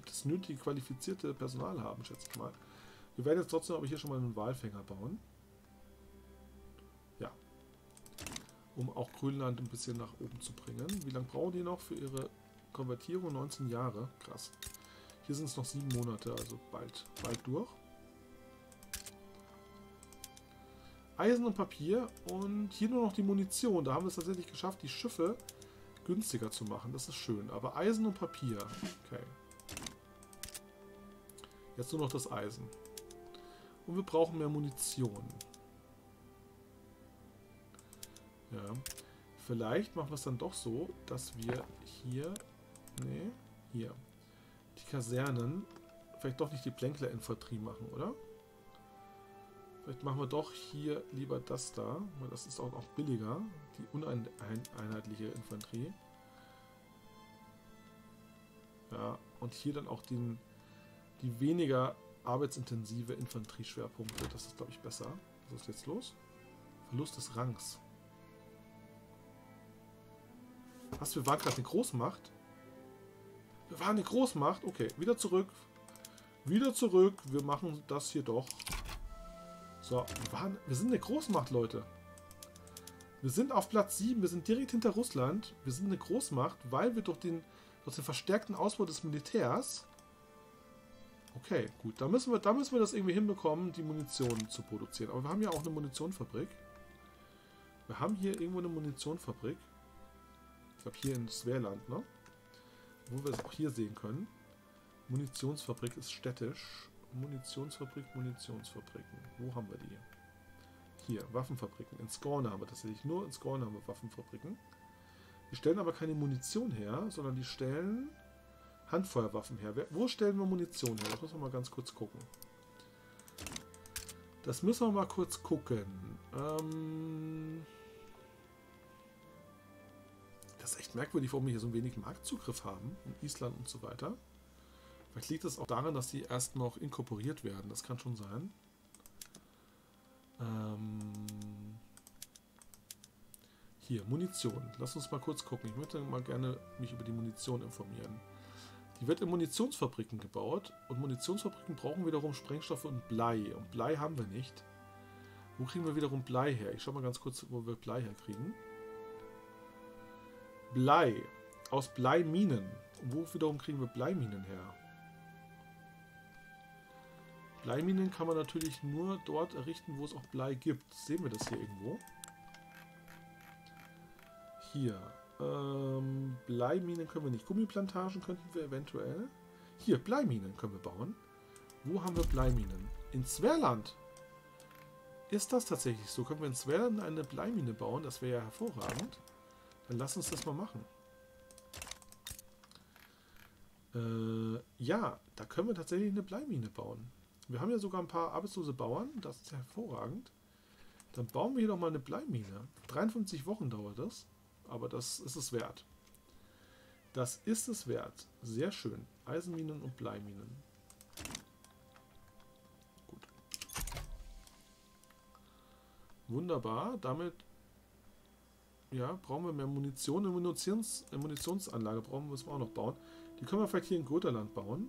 das nötige qualifizierte Personal haben, schätze ich mal. Wir werden jetzt trotzdem aber hier schon mal einen Walfänger bauen. Ja. Um auch Grönland ein bisschen nach oben zu bringen. Wie lange brauchen die noch für ihre Konvertierung 19 Jahre. Krass. Hier sind es noch sieben Monate, also bald, bald durch. Eisen und Papier und hier nur noch die Munition. Da haben wir es tatsächlich geschafft, die Schiffe günstiger zu machen. Das ist schön. Aber Eisen und Papier. Okay. Jetzt nur noch das Eisen. Und wir brauchen mehr Munition. Ja. Vielleicht machen wir es dann doch so, dass wir hier Nee, hier. Die Kasernen. Vielleicht doch nicht die Plänkler-Infanterie machen, oder? Vielleicht machen wir doch hier lieber das da, weil das ist auch noch billiger. Die uneinheitliche Infanterie. Ja, und hier dann auch den, die weniger arbeitsintensive Infanterieschwerpunkte. Das ist, glaube ich, besser. Was ist jetzt los? Verlust des Rangs. Was, wir waren gerade eine Großmacht? Wir waren eine Großmacht. Okay, wieder zurück. Wieder zurück. Wir machen das hier doch. So, wir, waren, wir sind eine Großmacht, Leute. Wir sind auf Platz 7. Wir sind direkt hinter Russland. Wir sind eine Großmacht, weil wir durch den, durch den verstärkten Ausbau des Militärs... Okay, gut. Da müssen, wir, da müssen wir das irgendwie hinbekommen, die Munition zu produzieren. Aber wir haben ja auch eine Munitionfabrik. Wir haben hier irgendwo eine Munitionfabrik. Ich glaube hier in Sverland, ne? wo wir es auch hier sehen können. Munitionsfabrik ist städtisch. Munitionsfabrik, Munitionsfabriken. Wo haben wir die? Hier, Waffenfabriken. In Scorn haben wir tatsächlich. Nur in Scorn haben wir Waffenfabriken. Die stellen aber keine Munition her, sondern die stellen Handfeuerwaffen her. Wo stellen wir Munition her? Das müssen wir mal ganz kurz gucken. Das müssen wir mal kurz gucken. Ähm... Das ist echt merkwürdig, warum wir hier so wenig Marktzugriff haben in Island und so weiter. Vielleicht liegt es auch daran, dass die erst noch inkorporiert werden. Das kann schon sein. Ähm hier, Munition. Lass uns mal kurz gucken. Ich möchte mal gerne mich über die Munition informieren. Die wird in Munitionsfabriken gebaut und Munitionsfabriken brauchen wiederum Sprengstoffe und Blei. Und Blei haben wir nicht. Wo kriegen wir wiederum Blei her? Ich schaue mal ganz kurz, wo wir Blei herkriegen. Blei. Aus Bleiminen. Wo wiederum kriegen wir Bleiminen her? Bleiminen kann man natürlich nur dort errichten, wo es auch Blei gibt. Sehen wir das hier irgendwo? Hier. Ähm, Bleiminen können wir nicht. Gummiplantagen könnten wir eventuell. Hier, Bleiminen können wir bauen. Wo haben wir Bleiminen? In Zwerland. Ist das tatsächlich so? Können wir in Zwerland eine Bleimine bauen? Das wäre ja hervorragend. Dann lass uns das mal machen. Äh, ja, da können wir tatsächlich eine Bleimine bauen. Wir haben ja sogar ein paar arbeitslose Bauern. Das ist hervorragend. Dann bauen wir hier nochmal eine Bleimine. 53 Wochen dauert das. Aber das ist es wert. Das ist es wert. Sehr schön. Eisenminen und Bleiminen. Gut. Wunderbar. Damit ja, brauchen wir mehr Munition. Eine Munitions Munitionsanlage brauchen wir, müssen wir auch noch bauen. Die können wir vielleicht hier in Goterland bauen.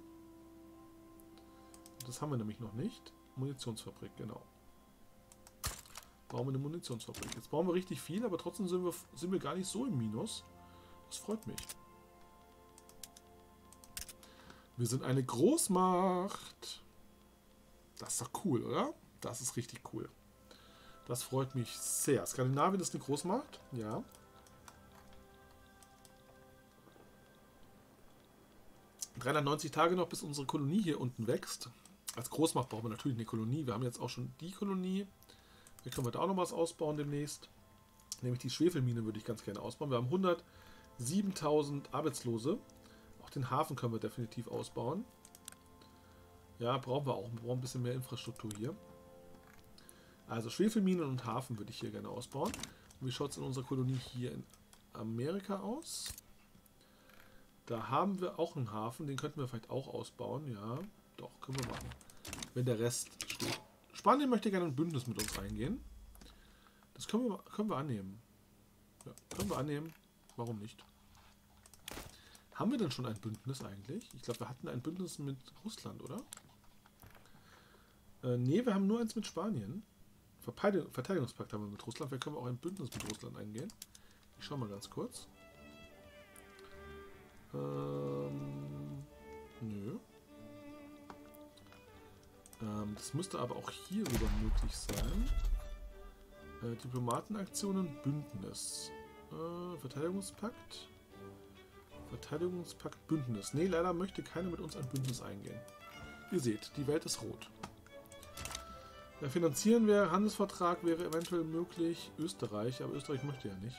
Das haben wir nämlich noch nicht. Munitionsfabrik, genau. Bauen wir eine Munitionsfabrik. Jetzt brauchen wir richtig viel, aber trotzdem sind wir, sind wir gar nicht so im Minus. Das freut mich. Wir sind eine Großmacht. Das ist doch cool, oder? Das ist richtig cool. Das freut mich sehr. Skandinavien ist eine Großmacht. Ja. ...390 Tage noch, bis unsere Kolonie hier unten wächst. Als Großmacht brauchen wir natürlich eine Kolonie. Wir haben jetzt auch schon die Kolonie. Hier können wir da auch noch was ausbauen demnächst. Nämlich die Schwefelmine würde ich ganz gerne ausbauen. Wir haben 107.000 Arbeitslose. Auch den Hafen können wir definitiv ausbauen. Ja, brauchen wir auch. Wir brauchen ein bisschen mehr Infrastruktur hier. Also Schwefelminen und Hafen würde ich hier gerne ausbauen. Und wie schaut es in unserer Kolonie hier in Amerika aus? Da haben wir auch einen Hafen, den könnten wir vielleicht auch ausbauen. Ja, doch, können wir machen. Wenn der Rest steht. Spanien möchte gerne ein Bündnis mit uns eingehen. Das können wir, können wir annehmen. Ja, können wir annehmen. Warum nicht? Haben wir denn schon ein Bündnis eigentlich? Ich glaube, wir hatten ein Bündnis mit Russland, oder? Äh, ne, wir haben nur eins mit Spanien. Verteidigungspakt haben wir mit Russland. Vielleicht können wir auch ein Bündnis mit Russland eingehen. Ich schau mal ganz kurz. Ähm, nö. Ähm, das müsste aber auch hierüber möglich sein. Äh, Diplomatenaktionen, Bündnis. Äh, Verteidigungspakt. Verteidigungspakt, Bündnis. Ne, leider möchte keiner mit uns ein Bündnis eingehen. Ihr seht, die Welt ist rot. Ja, finanzieren wäre, Handelsvertrag wäre eventuell möglich. Österreich, aber Österreich möchte ja nicht.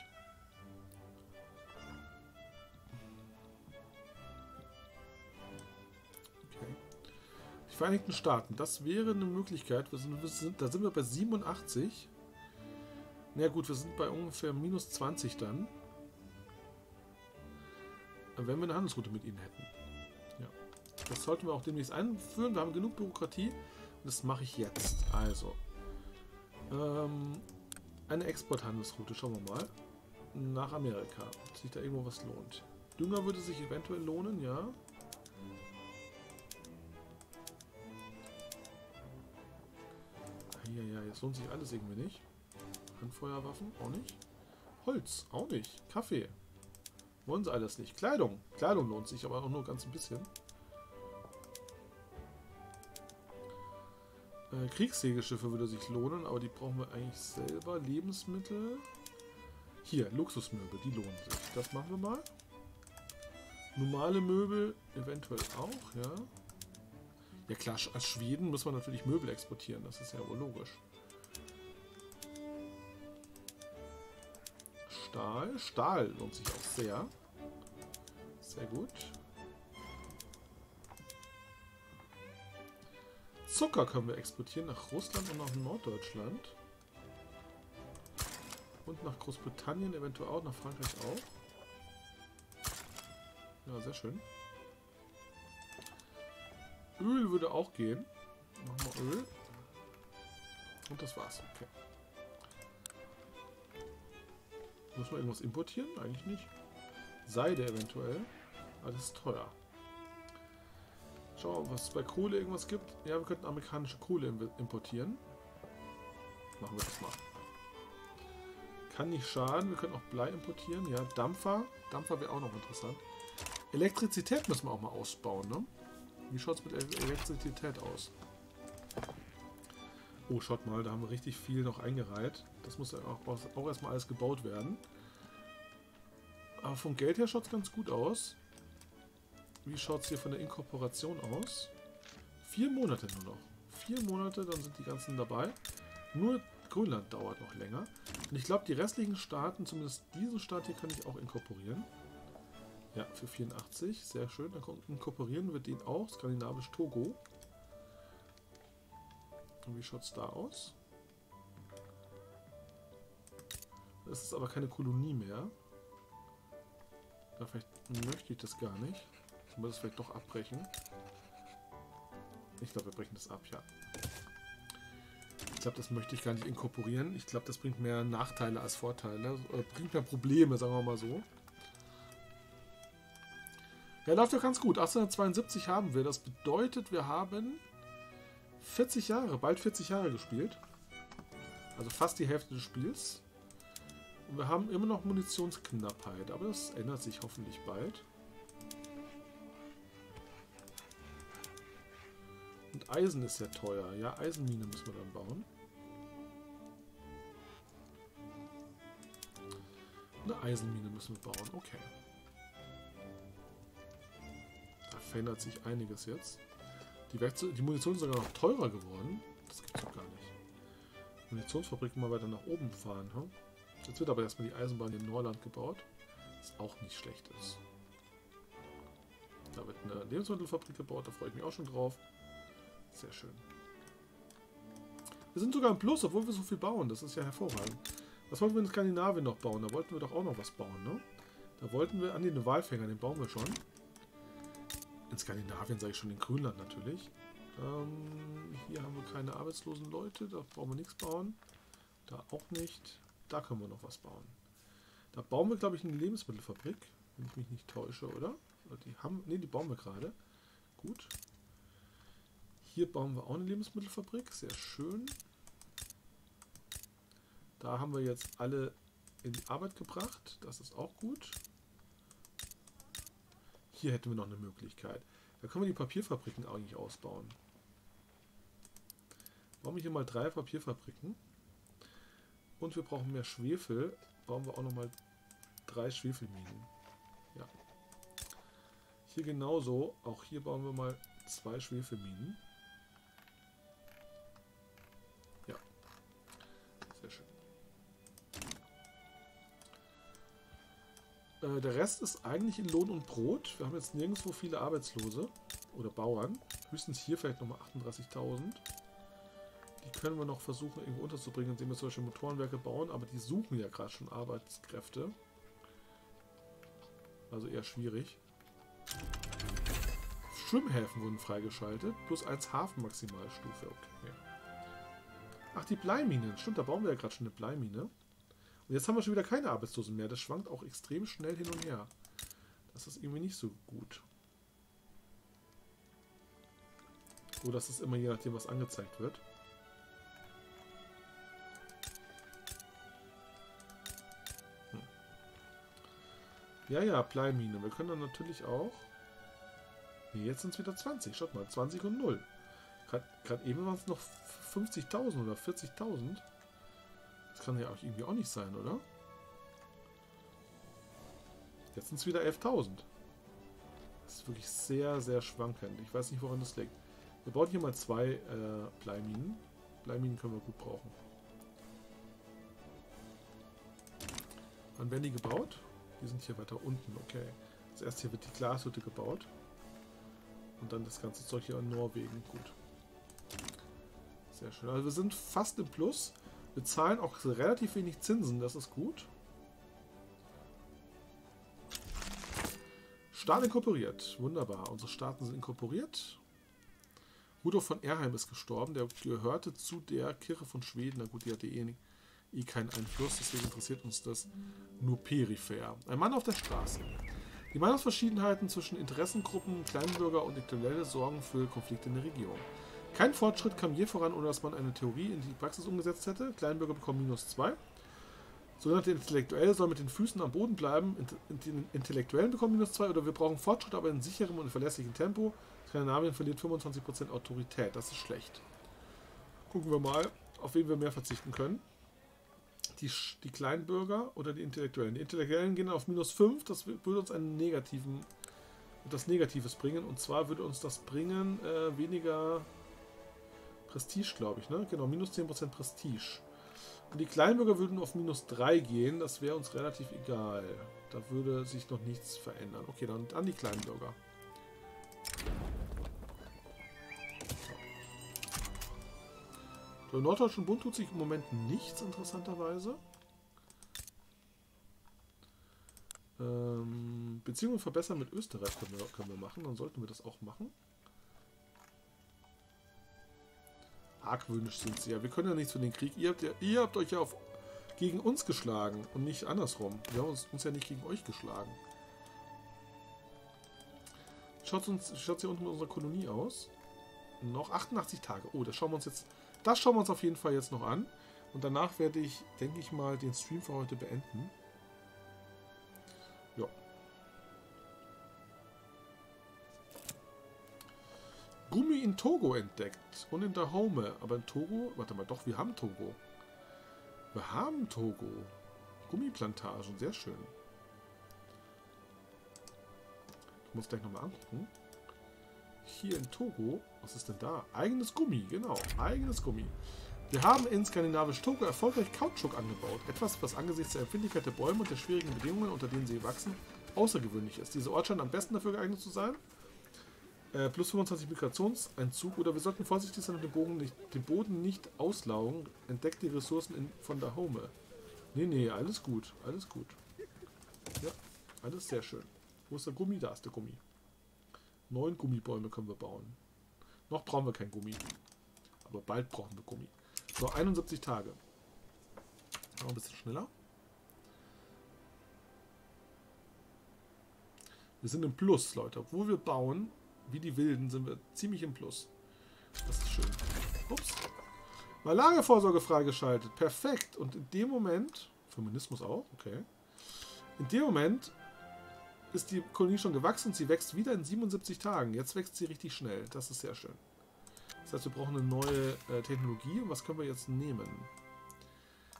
Die Vereinigten Staaten, das wäre eine Möglichkeit. Wir sind, wir sind, da sind wir bei 87. Na gut, wir sind bei ungefähr minus 20 dann. Wenn wir eine Handelsroute mit ihnen hätten. Ja. Das sollten wir auch demnächst einführen. Wir haben genug Bürokratie. Das mache ich jetzt. Also. Ähm, eine Exporthandelsroute, schauen wir mal. Nach Amerika. Ob sich da irgendwo was lohnt. Dünger würde sich eventuell lohnen, ja. Ja, ja, jetzt lohnt sich alles irgendwie nicht. Handfeuerwaffen auch nicht. Holz auch nicht. Kaffee. Wollen sie alles nicht. Kleidung. Kleidung lohnt sich, aber auch nur ganz ein bisschen. Äh, Kriegssegelschiffe würde sich lohnen, aber die brauchen wir eigentlich selber. Lebensmittel. Hier, Luxusmöbel, die lohnen sich. Das machen wir mal. Normale Möbel eventuell auch, ja. Ja klar, als Schweden muss man natürlich Möbel exportieren, das ist ja wohl logisch. Stahl. Stahl lohnt sich auch sehr. Sehr gut. Zucker können wir exportieren nach Russland und nach Norddeutschland. Und nach Großbritannien, eventuell auch, nach Frankreich auch. Ja, sehr schön. Öl würde auch gehen. Machen wir Öl. Und das war's. Okay. Muss man irgendwas importieren? Eigentlich nicht. Seide eventuell. Aber das ist teuer. Schauen wir mal, was es bei Kohle irgendwas gibt. Ja, wir könnten amerikanische Kohle importieren. Machen wir das mal. Kann nicht schaden. Wir können auch Blei importieren. Ja, Dampfer. Dampfer wäre auch noch interessant. Elektrizität müssen wir auch mal ausbauen, ne? Wie schaut es mit Elektrizität aus? Oh, schaut mal, da haben wir richtig viel noch eingereiht. Das muss ja auch, auch erstmal alles gebaut werden. Aber vom Geld her schaut es ganz gut aus. Wie schaut es hier von der Inkorporation aus? Vier Monate nur noch. Vier Monate, dann sind die ganzen dabei. Nur Grönland dauert noch länger. Und ich glaube, die restlichen Staaten, zumindest diesen Staat hier, kann ich auch inkorporieren. Ja, für 84. Sehr schön. Dann inkorporieren wir den auch. Skandinavisch Togo. Und wie schaut es da aus? Das ist aber keine Kolonie mehr. Da vielleicht möchte ich das gar nicht. Ich muss es vielleicht doch abbrechen. Ich glaube, wir brechen das ab, ja. Ich glaube, das möchte ich gar nicht inkorporieren. Ich glaube, das bringt mehr Nachteile als Vorteile. Oder bringt mehr Probleme, sagen wir mal so. Ja, läuft doch ganz gut. 1872 haben wir. Das bedeutet, wir haben 40 Jahre, bald 40 Jahre gespielt. Also fast die Hälfte des Spiels. Und wir haben immer noch Munitionsknappheit, aber das ändert sich hoffentlich bald. Und Eisen ist sehr teuer. Ja, Eisenmine müssen wir dann bauen. Eine Eisenmine müssen wir bauen, okay. Verändert sich einiges jetzt. Die, Werkzeug die Munition ist sogar noch teurer geworden. Das gibt's doch gar nicht. Munitionsfabrik mal weiter nach oben fahren. Hm? Jetzt wird aber erstmal die Eisenbahn in Neuland gebaut. Was auch nicht schlecht ist. Da wird eine Lebensmittelfabrik gebaut, da freue ich mich auch schon drauf. Sehr schön. Wir sind sogar im Plus, obwohl wir so viel bauen. Das ist ja hervorragend. Was wollten wir in Skandinavien noch bauen? Da wollten wir doch auch noch was bauen, ne? Da wollten wir... An den Walfänger, den bauen wir schon. In Skandinavien sage ich schon, in Grönland natürlich. Ähm, hier haben wir keine arbeitslosen Leute, da brauchen wir nichts bauen. Da auch nicht. Da können wir noch was bauen. Da bauen wir, glaube ich, eine Lebensmittelfabrik, wenn ich mich nicht täusche, oder? Die haben, ne, die bauen wir gerade. Gut. Hier bauen wir auch eine Lebensmittelfabrik, sehr schön. Da haben wir jetzt alle in die Arbeit gebracht, das ist auch gut. Hier hätten wir noch eine Möglichkeit. Da können wir die Papierfabriken eigentlich ausbauen. Bauen wir hier mal drei Papierfabriken. Und wir brauchen mehr Schwefel. Bauen wir auch nochmal drei Schwefelminen. Ja. Hier genauso. Auch hier bauen wir mal zwei Schwefelminen. Äh, der Rest ist eigentlich in Lohn und Brot. Wir haben jetzt nirgendwo viele Arbeitslose oder Bauern. Höchstens hier vielleicht nochmal 38.000. Die können wir noch versuchen irgendwo unterzubringen, indem wir solche Motorenwerke bauen, aber die suchen ja gerade schon Arbeitskräfte. Also eher schwierig. Schwimmhäfen wurden freigeschaltet, plus 1 Hafenmaximalstufe. Okay. Ach, die Bleiminen. Stimmt, da bauen wir ja gerade schon eine Bleimine. Und jetzt haben wir schon wieder keine Arbeitslosen mehr. Das schwankt auch extrem schnell hin und her. Das ist irgendwie nicht so gut. Oder das ist immer je nachdem, was angezeigt wird. Hm. Ja, ja, Bleimine. Wir können dann natürlich auch... Nee, jetzt sind es wieder 20. Schaut mal, 20 und 0. Gerade eben waren es noch 50.000 oder 40.000. Kann ja auch irgendwie auch nicht sein, oder? Jetzt sind es wieder 11.000. Das ist wirklich sehr, sehr schwankend. Ich weiß nicht, woran das liegt. Wir bauen hier mal zwei äh, Bleiminen. Bleiminen können wir gut brauchen. Wann werden die gebaut? Die sind hier weiter unten, okay. Das erste hier wird die Glashütte gebaut. Und dann das ganze Zeug hier in Norwegen. Gut. Sehr schön. Also wir sind fast im Plus. Wir zahlen auch relativ wenig Zinsen, das ist gut. Staat inkorporiert. Wunderbar. Unsere Staaten sind inkorporiert. Rudolf von Erheim ist gestorben. Der gehörte zu der Kirche von Schweden. Na gut, die hatte eh, eh keinen Einfluss, deswegen interessiert uns das nur peripher. Ein Mann auf der Straße. Die Meinungsverschiedenheiten zwischen Interessengruppen, Kleinbürger und Intellektuelle sorgen für Konflikte in der Regierung. Kein Fortschritt kam je voran, ohne dass man eine Theorie in die Praxis umgesetzt hätte. Kleinbürger bekommen minus 2. Sogenannte Intellektuelle sollen mit den Füßen am Boden bleiben. Die Intellektuellen bekommen minus 2 oder wir brauchen Fortschritt, aber in sicherem und verlässlichen Tempo. Skandinavien verliert 25% Autorität. Das ist schlecht. Gucken wir mal, auf wen wir mehr verzichten können. Die, die Kleinbürger oder die Intellektuellen. Die Intellektuellen gehen auf minus 5. Das würde uns einen negativen, etwas Negatives bringen. Und zwar würde uns das bringen äh, weniger Prestige, glaube ich, ne? Genau, minus 10% Prestige. Und die Kleinbürger würden auf minus 3 gehen, das wäre uns relativ egal. Da würde sich noch nichts verändern. Okay, dann an die kleinen Bürger. So, im Norddeutschen Bund tut sich im Moment nichts, interessanterweise. Ähm, Beziehungen verbessern mit Österreich können wir, können wir machen. Dann sollten wir das auch machen. Argwöhnisch sind sie ja. Wir können ja nichts für den Krieg. Ihr habt, ja, ihr habt euch ja auf, gegen uns geschlagen und nicht andersrum. Wir haben uns, uns ja nicht gegen euch geschlagen. Schaut uns schaut hier unten mit unserer Kolonie aus. Noch 88 Tage. Oh, das schauen wir uns jetzt. Das schauen wir uns auf jeden Fall jetzt noch an. Und danach werde ich, denke ich mal, den Stream für heute beenden. In Togo entdeckt und in Dahome. Aber in Togo, warte mal, doch, wir haben Togo. Wir haben Togo. Gummiplantagen, sehr schön. Ich muss gleich nochmal angucken. Hier in Togo, was ist denn da? Eigenes Gummi, genau, eigenes Gummi. Wir haben in skandinavisch Togo erfolgreich Kautschuk angebaut. Etwas, was angesichts der Empfindlichkeit der Bäume und der schwierigen Bedingungen, unter denen sie wachsen, außergewöhnlich ist. Dieser Ort scheint am besten dafür geeignet zu sein. Äh, plus 25 Migrationseinzug. Oder wir sollten vorsichtig sein und den, Bogen nicht, den Boden nicht auslaugen. Entdeckt die Ressourcen in, von der Home. Nee, nee, alles gut. Alles gut. Ja, alles sehr schön. Wo ist der Gummi? Da ist der Gummi. Neun Gummibäume können wir bauen. Noch brauchen wir kein Gummi. Aber bald brauchen wir Gummi. So, 71 Tage. Noch ein bisschen schneller. Wir sind im Plus, Leute. Obwohl wir bauen, wie die Wilden, sind wir ziemlich im Plus. Das ist schön. Ups. Mal Lagervorsorge freigeschaltet. Perfekt. Und in dem Moment, Feminismus auch, okay. In dem Moment ist die Kolonie schon gewachsen und sie wächst wieder in 77 Tagen. Jetzt wächst sie richtig schnell. Das ist sehr schön. Das heißt, wir brauchen eine neue äh, Technologie. Und was können wir jetzt nehmen?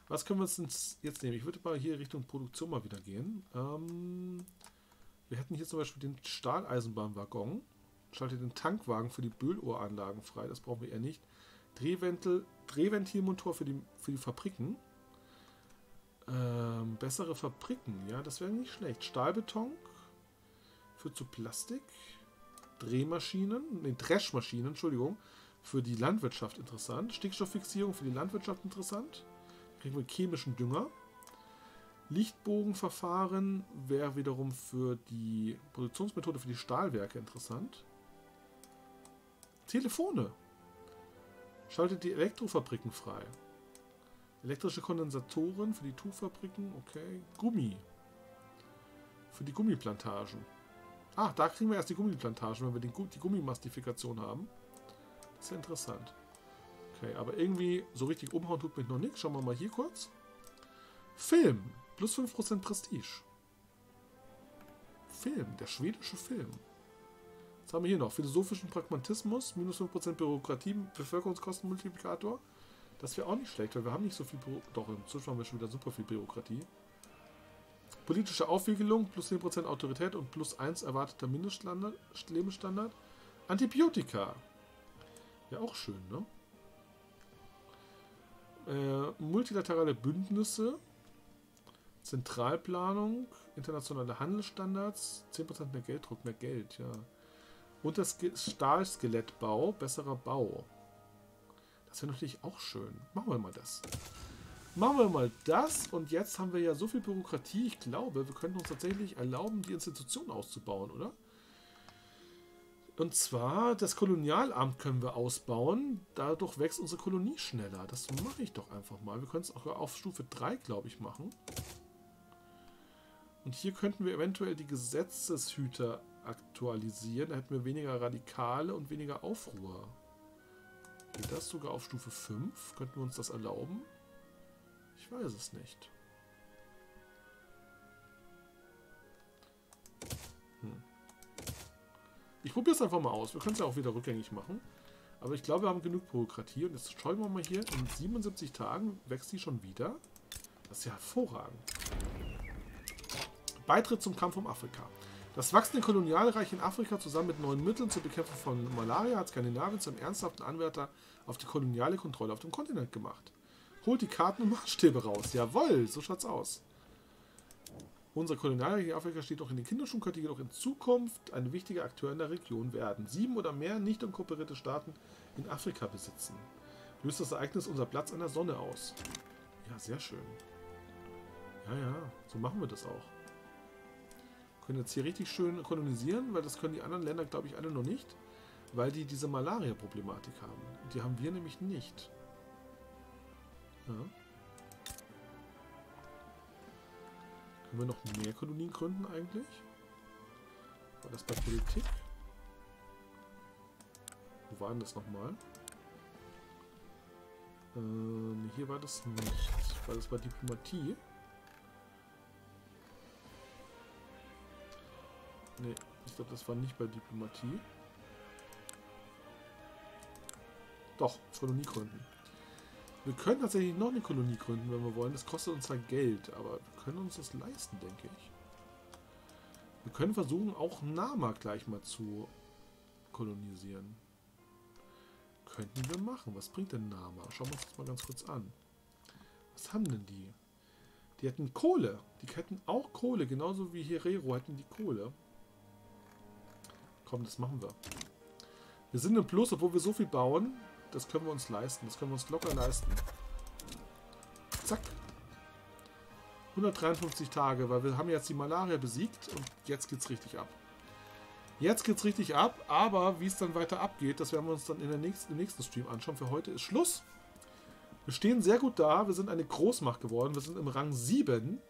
Was können wir uns jetzt nehmen? Ich würde mal hier Richtung Produktion mal wieder gehen. Ähm, wir hätten hier zum Beispiel den Stahleisenbahnwaggon. Schaltet den Tankwagen für die Böhlohranlagen frei. Das brauchen wir eher nicht. Drehventil, Drehventilmotor für die, für die Fabriken. Ähm, bessere Fabriken, ja, das wäre nicht schlecht. Stahlbeton führt zu Plastik. Drehmaschinen, ne, Dreschmaschinen, Entschuldigung, für die Landwirtschaft interessant. Stickstofffixierung für die Landwirtschaft interessant. Kriegen wir chemischen Dünger. Lichtbogenverfahren wäre wiederum für die Produktionsmethode für die Stahlwerke interessant. Telefone. Schaltet die Elektrofabriken frei. Elektrische Kondensatoren für die Tuchfabriken, okay. Gummi. Für die Gummiplantagen. Ah, da kriegen wir erst die Gummiplantagen, wenn wir den, die Gummimastifikation haben. Das ist ja interessant. Okay, aber irgendwie so richtig umhauen tut mich noch nichts. Schauen wir mal hier kurz. Film. Plus 5% Prestige. Film. Der schwedische Film. Was haben wir hier noch? Philosophischen Pragmatismus. Minus 5% Bürokratie. Bevölkerungskostenmultiplikator. Das wäre auch nicht schlecht, weil wir haben nicht so viel Büro Doch, inzwischen haben wir schon wieder super viel Bürokratie. Politische Aufwiegelung, plus 10% Autorität und plus 1 erwarteter Mindestlebensstandard. Antibiotika. Ja, auch schön, ne? Äh, multilaterale Bündnisse. Zentralplanung, internationale Handelsstandards, 10% mehr Gelddruck, mehr Geld, ja. Und das Stahlskelettbau, besserer Bau. Das wäre natürlich auch schön. Machen wir mal das. Machen wir mal das. Und jetzt haben wir ja so viel Bürokratie. Ich glaube, wir könnten uns tatsächlich erlauben, die Institution auszubauen, oder? Und zwar das Kolonialamt können wir ausbauen. Dadurch wächst unsere Kolonie schneller. Das mache ich doch einfach mal. Wir können es auch auf Stufe 3, glaube ich, machen. Und hier könnten wir eventuell die Gesetzeshüter aktualisieren. Da hätten wir weniger Radikale und weniger Aufruhr. Geht das sogar auf Stufe 5? Könnten wir uns das erlauben? Ich weiß es nicht. Hm. Ich probiere es einfach mal aus. Wir können es ja auch wieder rückgängig machen. Aber ich glaube, wir haben genug Bürokratie. Und jetzt schauen wir mal hier. In 77 Tagen wächst sie schon wieder. Das ist ja hervorragend. Beitritt zum Kampf um Afrika. Das wachsende Kolonialreich in Afrika zusammen mit neuen Mitteln zur Bekämpfung von Malaria hat Skandinavien zum ernsthaften Anwärter auf die koloniale Kontrolle auf dem Kontinent gemacht. Holt die Karten und [laughs] Maßstäbe raus. Jawoll, so schaut's aus. Unsere Kolonialreich in Afrika steht noch in den Kinderschuhen, könnte jedoch in Zukunft ein wichtiger Akteur in der Region werden. Sieben oder mehr nicht inkorporierte Staaten in Afrika besitzen. Löst das Ereignis unser Platz an der Sonne aus. Ja, sehr schön. Ja, ja, so machen wir das auch. Können jetzt hier richtig schön kolonisieren, weil das können die anderen Länder, glaube ich, alle noch nicht. Weil die diese Malaria-Problematik haben. Die haben wir nämlich nicht. Ja. Können wir noch mehr Kolonien gründen eigentlich? War das bei Politik? Wo war denn das nochmal? Ähm, hier war das nicht. War das bei Diplomatie? Ne, ich glaube, das war nicht bei Diplomatie. Doch, Kolonie gründen. Wir können tatsächlich noch eine Kolonie gründen, wenn wir wollen. Das kostet uns zwar Geld, aber wir können uns das leisten, denke ich. Wir können versuchen, auch Nama gleich mal zu kolonisieren. Könnten wir machen. Was bringt denn Nama? Schauen wir uns das mal ganz kurz an. Was haben denn die? Die hätten Kohle. Die hätten auch Kohle. Genauso wie Herero hätten die Kohle. Komm, das machen wir. Wir sind im Plus, obwohl wir so viel bauen. Das können wir uns leisten. Das können wir uns locker leisten. Zack. 153 Tage, weil wir haben jetzt die Malaria besiegt und jetzt geht's richtig ab. Jetzt geht's richtig ab, aber wie es dann weiter abgeht, das werden wir uns dann in der nächsten, im nächsten Stream anschauen. Für heute ist Schluss. Wir stehen sehr gut da. Wir sind eine Großmacht geworden. Wir sind im Rang 7.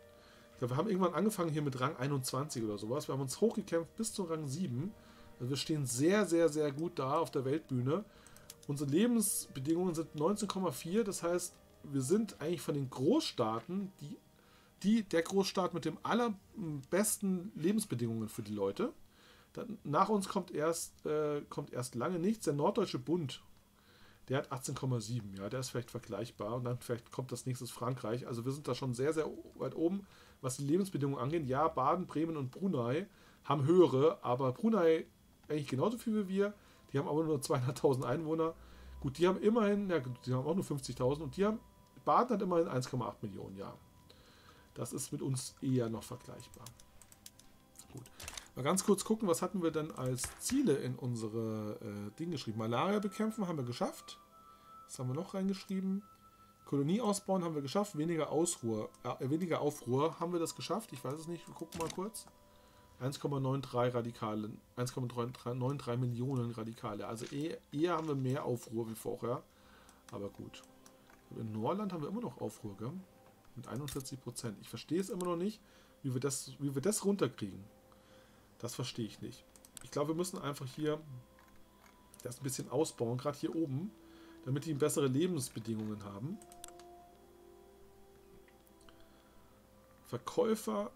Ich glaube, wir haben irgendwann angefangen hier mit Rang 21 oder sowas. Wir haben uns hochgekämpft bis zu Rang 7. Also wir stehen sehr, sehr, sehr gut da auf der Weltbühne. Unsere Lebensbedingungen sind 19,4. Das heißt, wir sind eigentlich von den Großstaaten die, die, der Großstaat mit den allerbesten Lebensbedingungen für die Leute. Dann, nach uns kommt erst, äh, kommt erst lange nichts. Der Norddeutsche Bund, der hat 18,7. Ja, der ist vielleicht vergleichbar. Und dann vielleicht kommt das nächste Frankreich. Also wir sind da schon sehr, sehr weit oben, was die Lebensbedingungen angeht. Ja, Baden, Bremen und Brunei haben höhere, aber Brunei eigentlich genauso viel wie wir. Die haben aber nur 200.000 Einwohner. Gut, die haben immerhin, ja, die haben auch nur 50.000 und die haben, Baden hat immerhin 1,8 Millionen, ja. Das ist mit uns eher noch vergleichbar. Gut. Mal ganz kurz gucken, was hatten wir denn als Ziele in unsere äh, Dinge geschrieben. Malaria bekämpfen haben wir geschafft. Was haben wir noch reingeschrieben? Kolonie ausbauen haben wir geschafft. Weniger Ausruhr, äh, weniger Aufruhr haben wir das geschafft. Ich weiß es nicht. Wir gucken mal kurz. 1,93 Radikale, 1,93 Millionen Radikale. Also eher, eher, haben wir mehr Aufruhr wie vorher. Aber gut. In Norland haben wir immer noch Aufruhr, gell? Mit 41 Prozent. Ich verstehe es immer noch nicht, wie wir das, wie wir das runterkriegen. Das verstehe ich nicht. Ich glaube, wir müssen einfach hier das ein bisschen ausbauen, gerade hier oben, damit die bessere Lebensbedingungen haben. Verkäufer,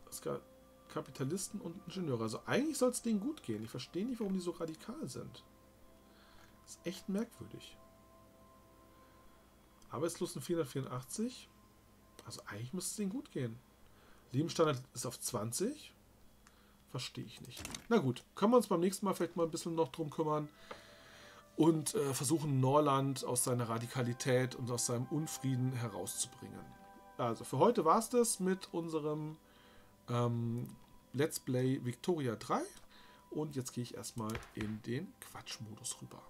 Kapitalisten und Ingenieure. Also eigentlich soll es denen gut gehen. Ich verstehe nicht, warum die so radikal sind. Das ist echt merkwürdig. Arbeitslosen 484. Also eigentlich müsste es denen gut gehen. Lebensstandard ist auf 20. Verstehe ich nicht. Na gut, können wir uns beim nächsten Mal vielleicht mal ein bisschen noch drum kümmern und äh, versuchen, Norland aus seiner Radikalität und aus seinem Unfrieden herauszubringen. Also für heute war es das mit unserem ähm, Let's Play Victoria 3 und jetzt gehe ich erstmal in den Quatschmodus rüber.